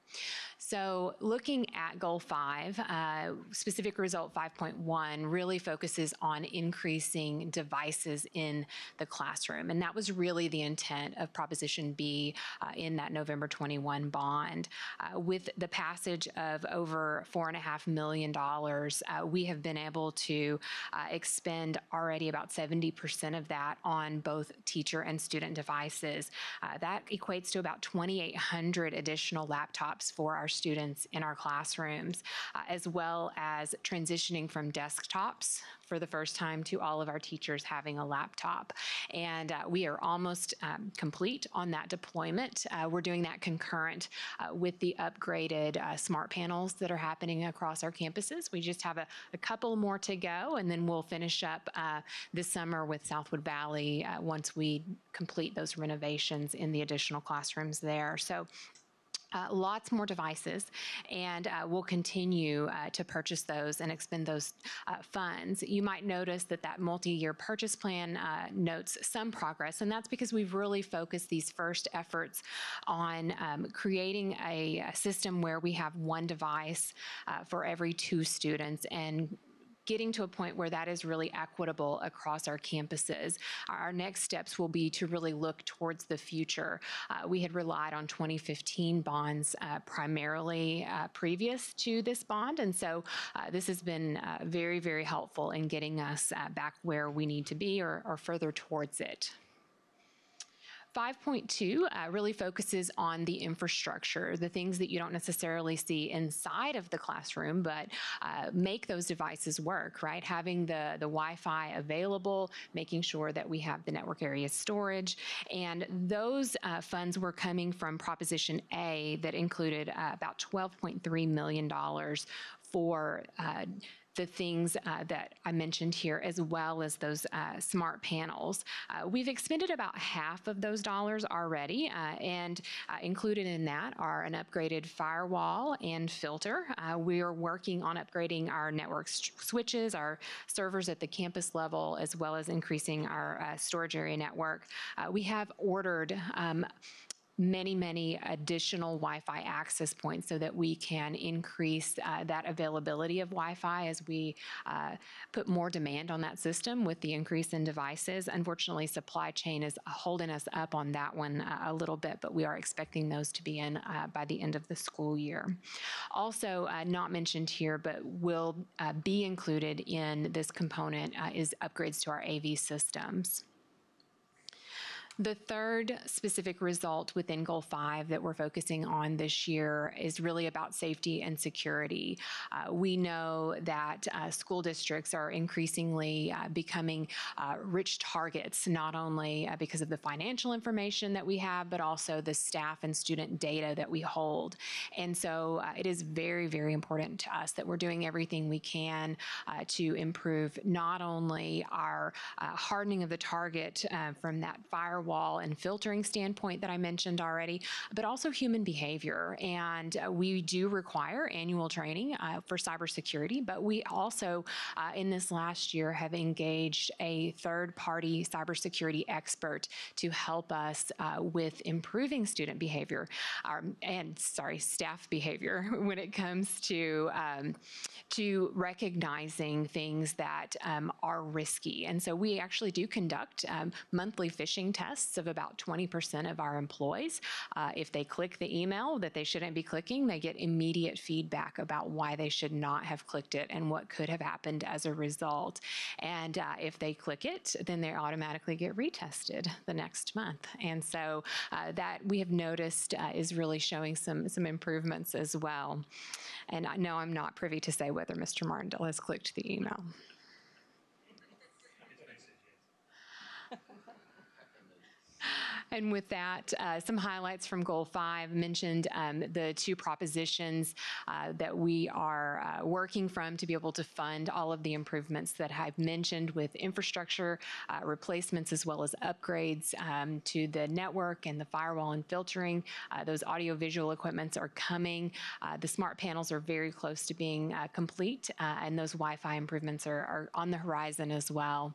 So looking at goal five, uh, specific result 5.1 really focuses on increasing devices in the classroom. And that was really the intent of Proposition B uh, in that November 21 bond. Uh, with the passage of over $4.5 million, uh, we have been able to uh, expend already about 70% of that on both teacher and student devices. Uh, that equates to about 2,800 additional laptops for our students in our classrooms, uh, as well as transitioning from desktops for the first time to all of our teachers having a laptop. And uh, we are almost um, complete on that deployment. Uh, we're doing that concurrent uh, with the upgraded uh, smart panels that are happening across our campuses. We just have a, a couple more to go, and then we'll finish up uh, this summer with Southwood Valley once we complete those renovations in the additional classrooms there. So uh, lots more devices, and uh, we'll continue uh, to purchase those and expend those uh, funds. You might notice that that multi-year purchase plan uh, notes some progress, and that's because we've really focused these first efforts on um, creating a, a, system where we have one device uh, for every two students and getting to a point where that is really equitable across our campuses. Our next steps will be to really look towards the future. Uh, we had relied on 2015 bonds uh, primarily uh, previous to this bond, and so uh, this has been uh, very, very helpful in getting us uh, back where we need to be or, or further towards it. 5.2 uh, really focuses on the infrastructure, the things that you don't necessarily see inside of the classroom, but uh, make those devices work, right? Having the, the Wi-Fi available, making sure that we have the network area storage, and those uh, funds were coming from Proposition A that included uh, about $12.3 million for uh, the things uh, that I mentioned here, as well as those uh, smart panels. Uh, we've expended about half of those dollars already, uh, and uh, included in that are an upgraded firewall and filter. We are working on upgrading our network switches, our servers at the campus level, as well as increasing our storage area network. we have ordered um, many, many additional Wi-Fi access points so that we can increase uh, that availability of Wi-Fi as we uh, put more demand on that system with the increase in devices. Unfortunately, supply chain is holding us up on that one uh, a little bit, but we are expecting those to be in uh, by the end of the school year. Also, uh, not mentioned here, but will uh, be included in this component is upgrades to our AV systems. The third specific result within Goal 5 that we're focusing on this year is really about safety and security. Uh, we know that uh, school districts are increasingly uh, becoming uh, rich targets, not only uh, because of the financial information that we have, but also the staff and student data that we hold. And so uh, it is very, very important to us that we're doing everything we can to improve not only our hardening of the target from that firewall and filtering standpoint that I mentioned already, but also human behavior. And uh, we do require annual training uh, for cybersecurity, but we also, uh, in this last year, have engaged a third party cybersecurity expert to help us uh, with improving student behavior um, and, sorry, staff behavior when it comes to, um, to recognizing things that um, are risky. And so we actually do conduct um, monthly phishing tests of about 20% of our employees. Uh, if they click the email that they shouldn't be clicking, they get immediate feedback about why they should not have clicked it and what could have happened as a result. And uh, if they click it, then they automatically get retested the next month. And so uh, that we have noticed uh, is really showing some some improvements as well. And I know I'm not privy to say whether Mr. Martindale has clicked the email. And with that, uh, some highlights from Goal 5 mentioned um, the two propositions uh, that we are uh, working from to be able to fund all of the improvements that I've mentioned with infrastructure uh, replacements as well as upgrades um, to the network and the firewall and filtering. Uh, those audiovisual equipments are coming. Uh, the smart panels are very close to being complete, and those Wi-Fi improvements are, are, on the horizon as well.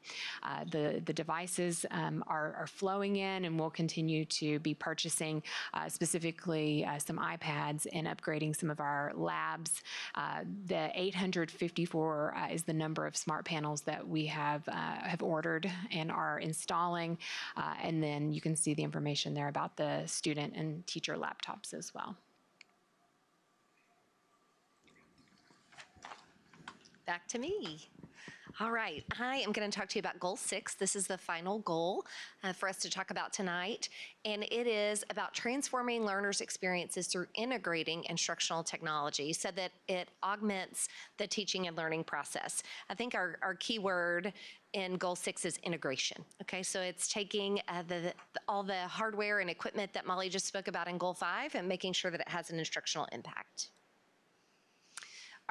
the, the devices um, are, are flowing in and will continue to be purchasing uh, specifically uh, some iPads and upgrading some of our labs. Uh, the 854 uh, is the number of smart panels that we have have ordered and are installing. And then you can see the information there about the student and teacher laptops as well. Back to me. All right, I am going to talk to you about Goal 6. This is the final goal uh, for us to talk about tonight, and it is about transforming learners' experiences through integrating instructional technology so that it augments the teaching and learning process. I think our, our key word in goal six is integration. Okay, so it's taking uh, the, the, all the hardware and equipment that Molly just spoke about in goal five and making sure that it has an instructional impact.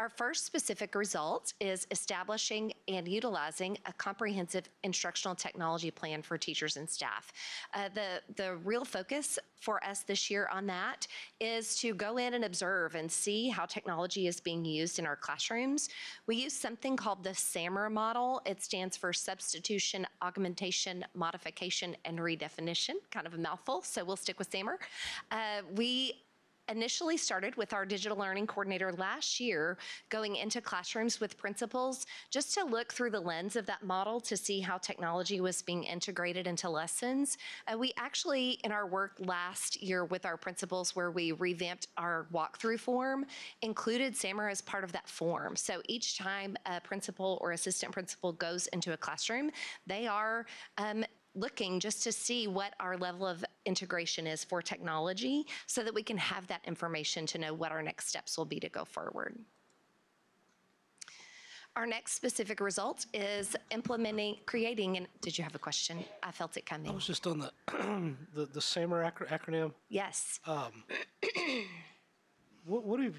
Our first specific result is establishing and utilizing a comprehensive instructional technology plan for teachers and staff. Uh, the, the real focus for us this year on that is to go in and observe and see how technology is being used in our classrooms. We use something called the SAMR model. It stands for substitution, augmentation, modification, and redefinition, kind of a mouthful, so we'll stick with SAMR. Uh, we initially started with our digital learning coordinator last year, going into classrooms with principals just to look through the lens of that model to see how technology was being integrated into lessons. Uh, we actually, in our work last year with our principals, where we revamped our walkthrough form, included SAMR as part of that form. So each time a principal or assistant principal goes into a classroom, they are um, looking just to see what our level of integration is for technology so that we can have that information to know what our next steps will be to go forward. Our next specific result is implementing, creating, and did you have a question? I felt it coming. I was just on the, the, the SAMR acro- acronym. Yes. Um, What, what do you,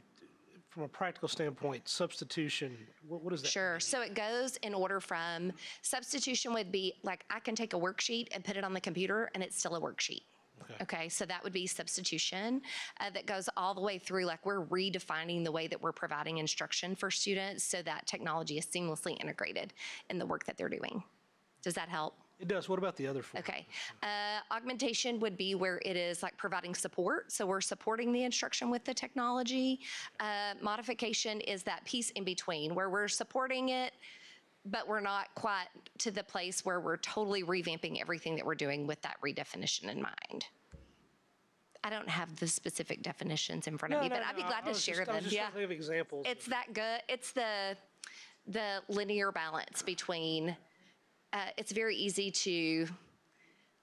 from a practical standpoint, substitution, what, what is that? Sure. So it goes in order from substitution would be like I can take a worksheet and put it on the computer and it's still a worksheet. Okay. Okay, so that would be substitution uh, that goes all the way through. Like we're redefining the way that we're providing instruction for students so that technology is seamlessly integrated in the work that they're doing. Does that help? It does. What about the other four? Okay. Uh, augmentation would be where it is like providing support. So we're supporting the instruction with the technology. Uh, modification is that piece in between where we're supporting it, but we're not quite to the place where we're totally revamping everything that we're doing with that redefinition in mind. I don't have the specific definitions in front of me, but I'd be glad I to was share just- I them. was just Yeah. trying to think of examples. It's that good. It's the the linear balance between. Uh, it's very easy to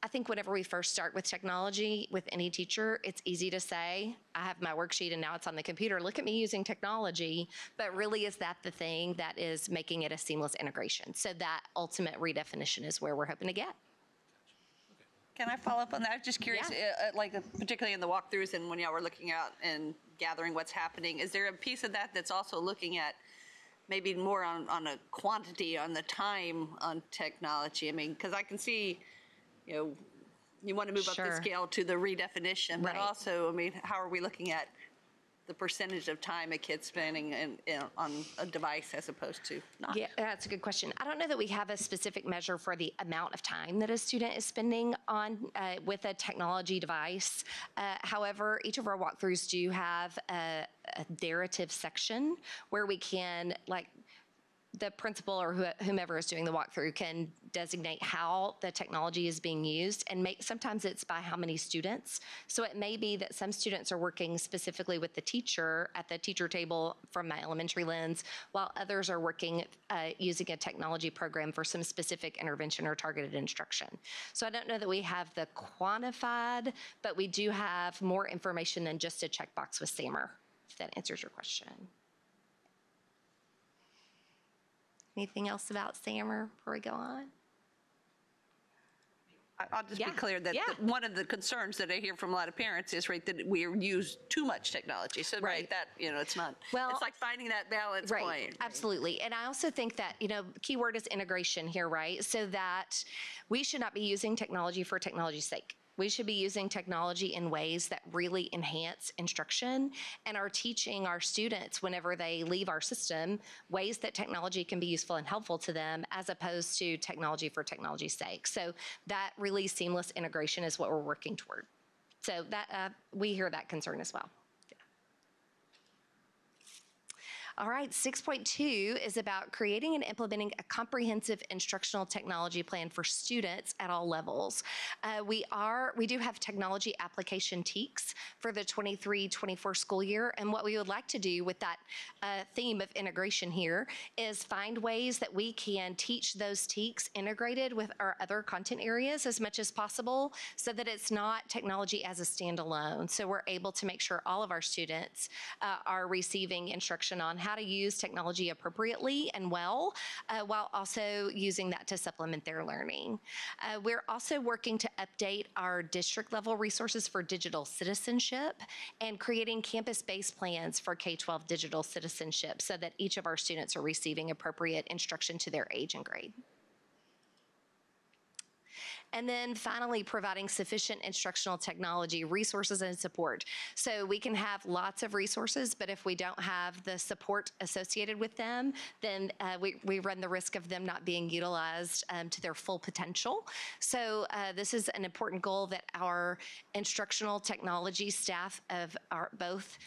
I think whenever we first start with technology with any teacher, it's easy to say, I have my worksheet and now it's on the computer. Look at me using technology. But really, is that the thing that is making it a seamless integration? So that ultimate redefinition is where we're hoping to get. Can I follow up on that? I'm just curious, Yeah. uh, uh, like particularly in the walkthroughs and when y'all were looking out and gathering what's happening, is there a piece of that that's also looking at maybe more on, on a quantity, on the time on technology? I mean, because I can see, you know, you want to move up the scale to the redefinition, but Right. also, I mean, how are we looking at the percentage of time a kid's spending in, in, on a device as opposed to not? Yeah, that's a good question. I don't know that we have a specific measure for the amount of time that a student is spending on uh, with a technology device. Uh, however, each of our walkthroughs do have a, a narrative section where we can like the principal or who- whomever is doing the walkthrough can designate how the technology is being used and make, sometimes it's by how many students. So it may be that some students are working specifically with the teacher at the teacher table from my elementary lens, while others are working uh, using a technology program for some specific intervention or targeted instruction. So I don't know that we have the quantified, but we do have more information than just a checkbox with SAMR, if that answers your question. Anything else about SAMR before we go on? I- I'll just be Yeah, clear that yeah. the- one of the concerns that I hear from a lot of parents is, right, that we use too much technology. So, right, Right. that, you know, it's not, Well- it's like finding that balance Right, point. absolutely. And I also think that, you know, keyword is integration here, right? So that we should not be using technology for technology's sake. We should be using technology in ways that really enhance instruction and are teaching our students whenever they leave our system ways that technology can be useful and helpful to them as opposed to technology for technology's sake. So that really seamless integration is what we're working toward. So that uh, we hear that concern as well. All right, 6.2 is about creating and implementing a comprehensive instructional technology plan for students at all levels. Uh, we are, we do have technology application TEKS for the 23-24 school year, and what we would like to do with that uh, theme of integration here is find ways that we can teach those TEKS integrated with our other content areas as much as possible so that it's not technology as a standalone. So we're able to make sure all of our students uh, are receiving instruction on how to use technology appropriately and well, uh, while also using that to supplement their learning. Uh, we're also working to update our district level resources for digital citizenship and creating campus-based plans for K-12 digital citizenship so that each of our students are receiving appropriate instruction to their age and grade. And then finally, providing sufficient instructional technology, resources, and support. So we can have lots of resources, but if we don't have the support associated with them, then uh, we, we run the risk of them not being utilized um, to their full potential. So uh, this is an important goal that our instructional technology staff of our both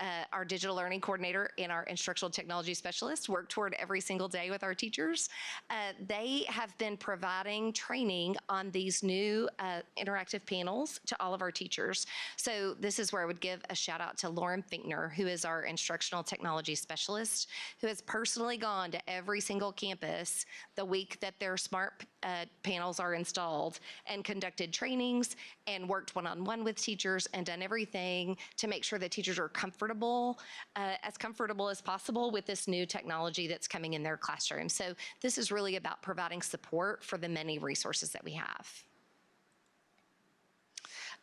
uh, our digital learning coordinator and our instructional technology specialist work toward every single day with our teachers. Uh, they have been providing training on these new uh, interactive panels to all of our teachers. So this is where I would give a shout out to Lauren Finkner, who is our instructional technology specialist, who has personally gone to every single campus the week that their smart uh, panels are installed and conducted trainings and worked one-on-one with teachers and done everything to make sure that teachers are comfortable, uh, as comfortable as possible with this new technology that's coming in their classroom. So this is really about providing support for the many resources that we have.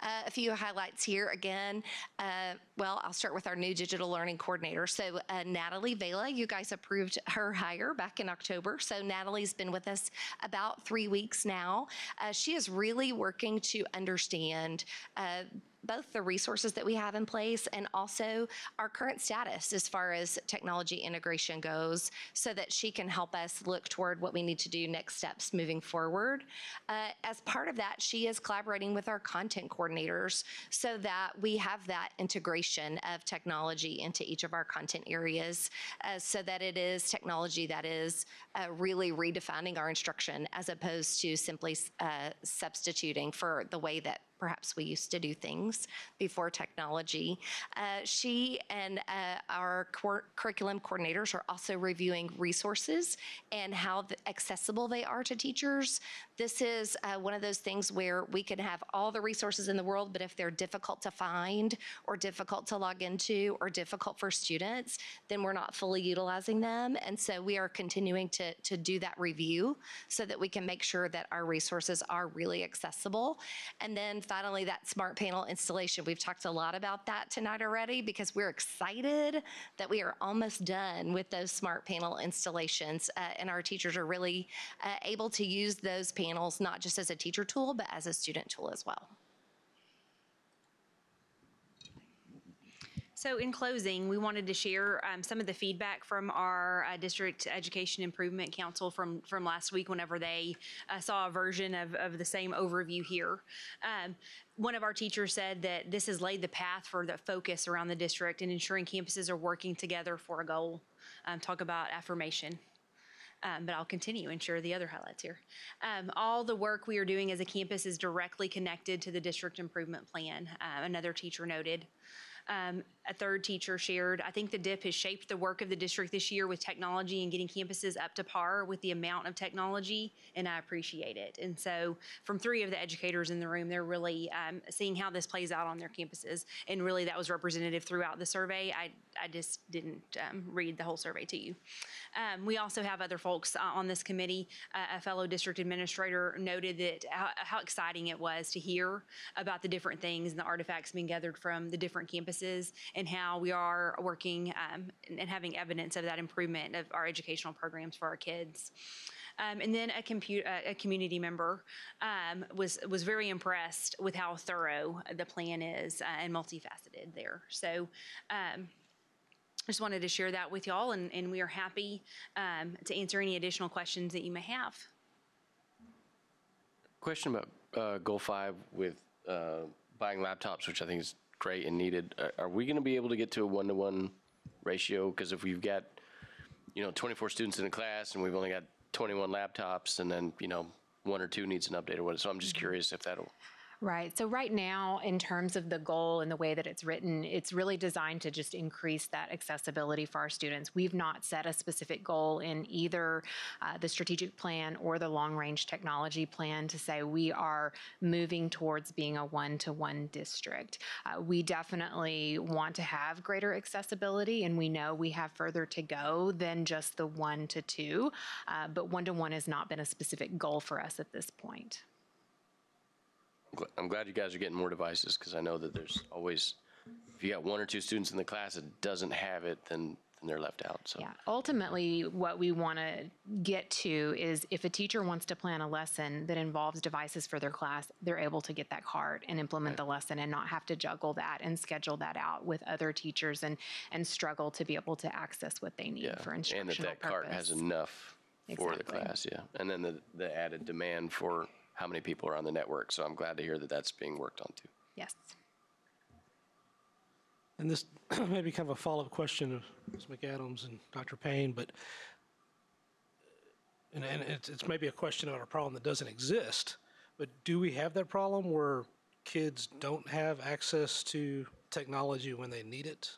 Uh, a few highlights here again. Uh, well, I'll start with our new digital learning coordinator. So uh, Natalie Vela, you guys approved her hire back in October. So Natalie's been with us about three weeks now. Uh, she is really working to understand uh, both the resources that we have in place and also our current status as far as technology integration goes so that she can help us look toward what we need to do next steps moving forward. Uh, as part of that, she is collaborating with our content coordinators so that we have that integration of technology into each of our content areas uh, so that it is technology that is uh, really redefining our instruction as opposed to simply uh, substituting for the way that perhaps we used to do things before technology. Uh, she and uh, our cur- curriculum coordinators are also reviewing resources and how accessible they are to teachers. This is uh, one of those things where we can have all the resources in the world, but if they're difficult to find or difficult to log into or difficult for students, then we're not fully utilizing them. And so we are continuing to, to do that review so that we can make sure that our resources are really accessible. And then finally, that smart panel installation. We've talked a lot about that tonight already because we're excited that we are almost done with those smart panel installations. Uh, and our teachers are really uh, able to use those panels not just as a teacher tool, but as a student tool as well. So in closing, we wanted to share um, some of the feedback from our uh, District Education Improvement Council from, from last week whenever they uh, saw a version of, of the same overview here. Um, one of our teachers said that this has laid the path for the focus around the district and ensuring campuses are working together for a goal. Um, talk about affirmation. Um, but I'll continue and share the other highlights here. Um, all the work we are doing as a campus is directly connected to the district improvement plan, uh, another teacher noted. Um, a third teacher shared, I think the DIP has shaped the work of the district this year with technology and getting campuses up to par with the amount of technology, and I appreciate it. And so, from three of the educators in the room, they're really um, seeing how this plays out on their campuses, and really that was representative throughout the survey. I, I just didn't um, read the whole survey to you. Um, we also have other folks uh, on this committee. Uh, a fellow district administrator noted that how, how exciting it was to hear about the different things and the artifacts being gathered from the different campuses and how we are working um, and, having evidence of that improvement of our educational programs for our kids. Um, and then a, compu- a, community member um, was was very impressed with how thorough the plan is uh, and multifaceted there. So. Um, just wanted to share that with y'all, and, and we are happy um, to answer any additional questions that you may have. Question about uh, Goal 5 with uh, buying laptops, which I think is great and needed. Are- Are we going to be able to get to a one-to-one ratio? Because if we've got, you know, 24 students in a class and we've only got 21 laptops and then, you know, one or two needs an update or what, so I'm just curious if that'll, Right. So right now, in terms of the goal and the way that it's written, it's really designed to just increase that accessibility for our students. We've not set a specific goal in either uh, the strategic plan or the long-range technology plan to say we are moving towards being a one-to-one district. Uh, we definitely want to have greater accessibility, and we know we have further to go than just the one to two. Uh, but one-to-one has not been a specific goal for us at this point. I'm gl- I'm glad you guys are getting more devices because I know that there's always, if you got one or two students in the class that doesn't have it, then, then they're left out, so. Yeah, ultimately, what we want to get to is if a teacher wants to plan a lesson that involves devices for their class, they're able to get that card and implement the lesson and not have to juggle that and schedule that out with other teachers and, and struggle to be able to access what they need Yeah, for and that instructional that cart has purpose. enough for the Exactly. class, yeah. And then the, the added demand for how many people are on the network, so I'm glad to hear that that's being worked on too. Yes. And this may be kind of a follow-up question of Ms. McAdams and Dr. Payne, but, and, and it's, it's maybe a question about a problem that doesn't exist, but do we have that problem where kids don't have access to technology when they need it?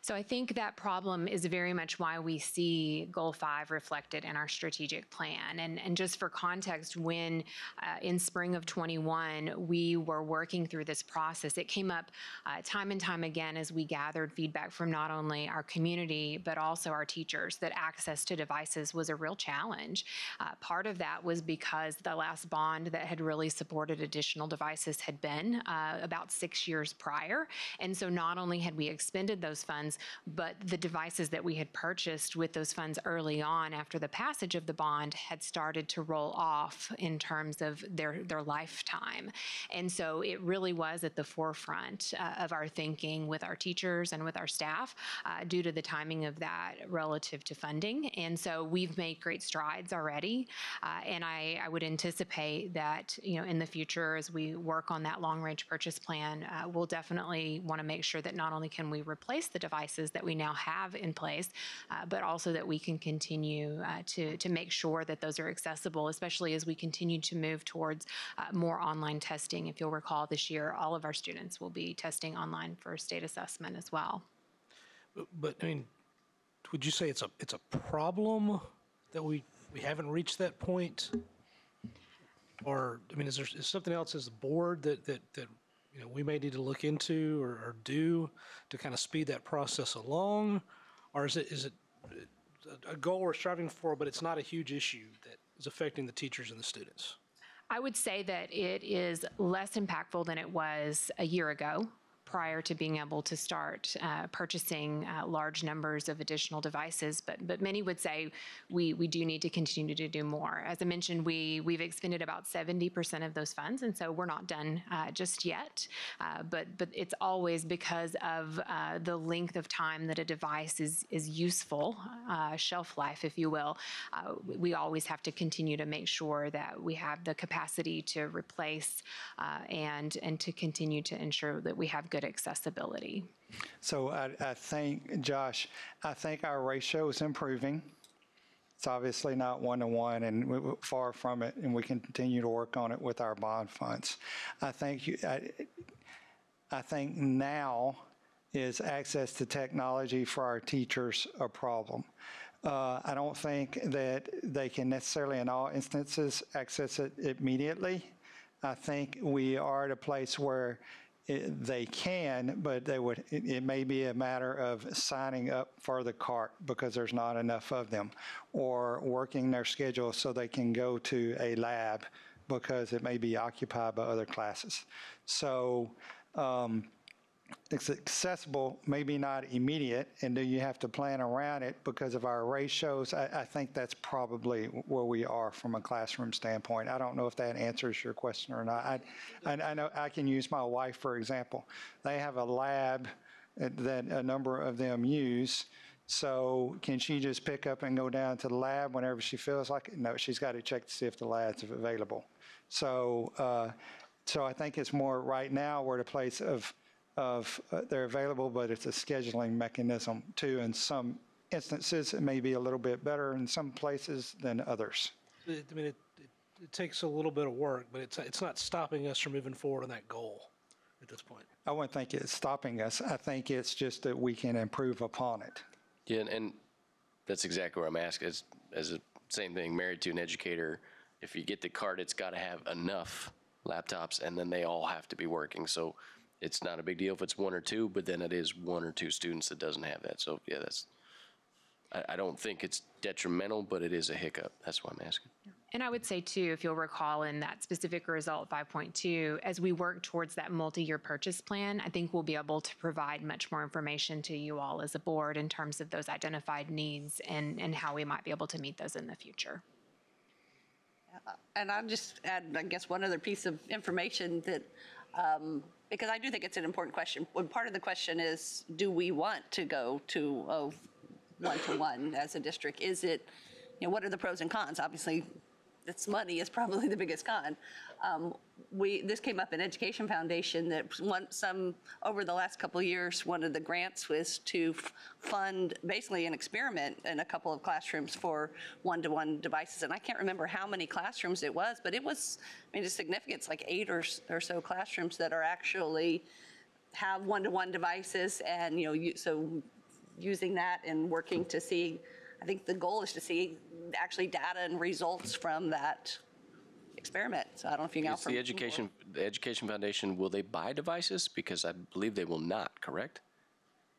So I think that problem is very much why we see Goal 5 reflected in our strategic plan. And, and just for context, when uh, in spring of 21, we were working through this process, it came up uh, time and time again as we gathered feedback from not only our community, but also our teachers that access to devices was a real challenge. Uh, part of that was because the last bond that had really supported additional devices had been uh, about six years prior. And so not only had we expended those funds, but the devices that we had purchased with those funds early on after the passage of the bond had started to roll off in terms of their, their lifetime. And so it really was at the forefront uh, of our thinking with our teachers and with our staff uh, due to the timing of that relative to funding. And so we've made great strides already. Uh, and I, I would anticipate that, you know, in the future, as we work on that long range purchase plan, uh, we'll definitely want to make sure that not only can we replace the devices devices that we now have in place, uh, but also that we can continue uh, to, to make sure that those are accessible, especially as we continue to move towards uh, more online testing. If you'll recall, this year, all of our students will be testing online for state assessment as well. But, I mean, would you say it's a, it's a problem that we, we haven't reached that point? Or, I mean, is there, is something else as a board that, that, that, you know, we may need to look into or, or do to kind of speed that process along? Or is it, is it a- a goal we're striving for, but it's not a huge issue that is affecting the teachers and the students? I would say that it is less impactful than it was a year ago prior to being able to start uh, purchasing uh, large numbers of additional devices. But, but many would say we, we do need to continue to do more. As I mentioned, we, we've expended about 70% of those funds, and so we're not done uh, just yet. Uh, but, but it's always because of uh, the length of time that a device is, is useful, uh, shelf life, if you will. We always have to continue to make sure that we have the capacity to replace and, and to continue to ensure that we have good accessibility. So I, I think, Josh, I think our ratio is improving. It's obviously not one-to-one and we- far from it, and we continue to work on it with our bond funds. I think, you- I, I think now is access to technology for our teachers a problem. Uh, I don't think that they can necessarily, in all instances, access it immediately. I think we are at a place where it, they can, but they would, it, it may be a matter of signing up for the cart because there's not enough of them, or working their schedule so they can go to a lab because it may be occupied by other classes. So, um, it's accessible, maybe not immediate, and do you have to plan around it because of our ratios? I, I think that's probably where we are from a classroom standpoint. I don't know if that answers your question or not. I, I, I know I can use my wife, for example. They have a lab that a number of them use. So can she just pick up and go down to the lab whenever she feels like it? No, she's got to check to see if the lab's available. So, uh, so I think it's more right now we're at a place of, of uh, they're available, but it's a scheduling mechanism too. In some instances, it may be a little bit better in some places than others. It- I mean, it, it, it takes a little bit of work, but it's, it's not stopping us from moving forward on that goal at this point. I wouldn't think it's stopping us. I think it's just that we can improve upon it. Yeah, and, and that's exactly what I'm asking. As, as a same thing, married to an educator, if you get the card, it's got to have enough laptops, and then they all have to be working. So it's not a big deal if it's one or two, but then it is one or two students that doesn't have that. So yeah, that's. I, I don't think it's detrimental, but it is a hiccup. That's why I'm asking. And I would say too, if you'll recall in that specific result 5.2, as we work towards that multi-year purchase plan, I think we'll be able to provide much more information to you all as a board in terms of those identified needs and, and how we might be able to meet those in the future. And I'll just add, I guess, one other piece of information that, um, because I do think it's an important question. When part of the question is, do we want to go to a one-to-one as a district? Is it, you know, what are the pros and cons? Obviously, it's money is probably the biggest con. Um, We, this came up in Education Foundation that one, some, over the last couple years, one of the grants was to fund basically an experiment in a couple of classrooms for one-to-one devices. And I can't remember how many classrooms it was, but it was, I mean, it's significant. It's like eight or, or so classrooms that are actually have one-to-one devices and, you know, you, so using that and working to see, I think the goal is to see actually data and results from that experiment. So I don't know if you can. Is the education, the Education Foundation, will they buy devices? Because I believe they will not, correct?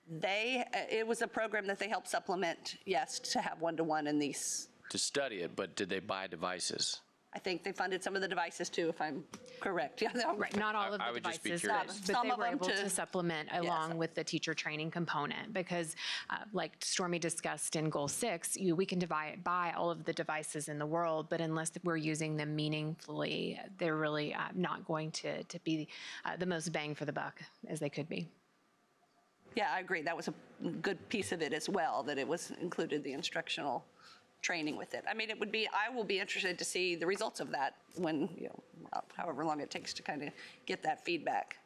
They, uh, it was a program that they helped supplement, yes, to have one-to-one in these. To study it, but did they buy devices? I think they funded some of the devices too, if I'm correct. Yeah, they're- Right, not all of I the would just be devices, curious. but Some they of were them able to- to supplement along with the teacher training component because uh, like Stormy discussed in goal six, you, we can divide, buy all of the devices in the world, but unless we're using them meaningfully, they're really uh, not going to, to be uh, the most bang for the buck as they could be. Yeah, I agree. That was a good piece of it as well, that it was included the instructional training with it. I mean, it would be, I will be interested to see the results of that when, you know, however long it takes to kind of get that feedback.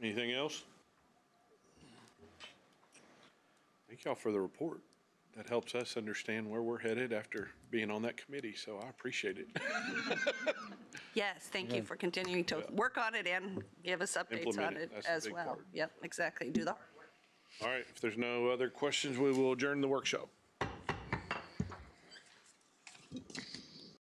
Anything else? Thank y'all for the report. That helps us understand where we're headed after being on that committee, so I appreciate it. Yes, thank you for continuing to work on it and give us updates Implement on it. it That's the as big well. part. Yep, exactly. Do the hard work. All right, if there's no other questions, we will adjourn the workshop.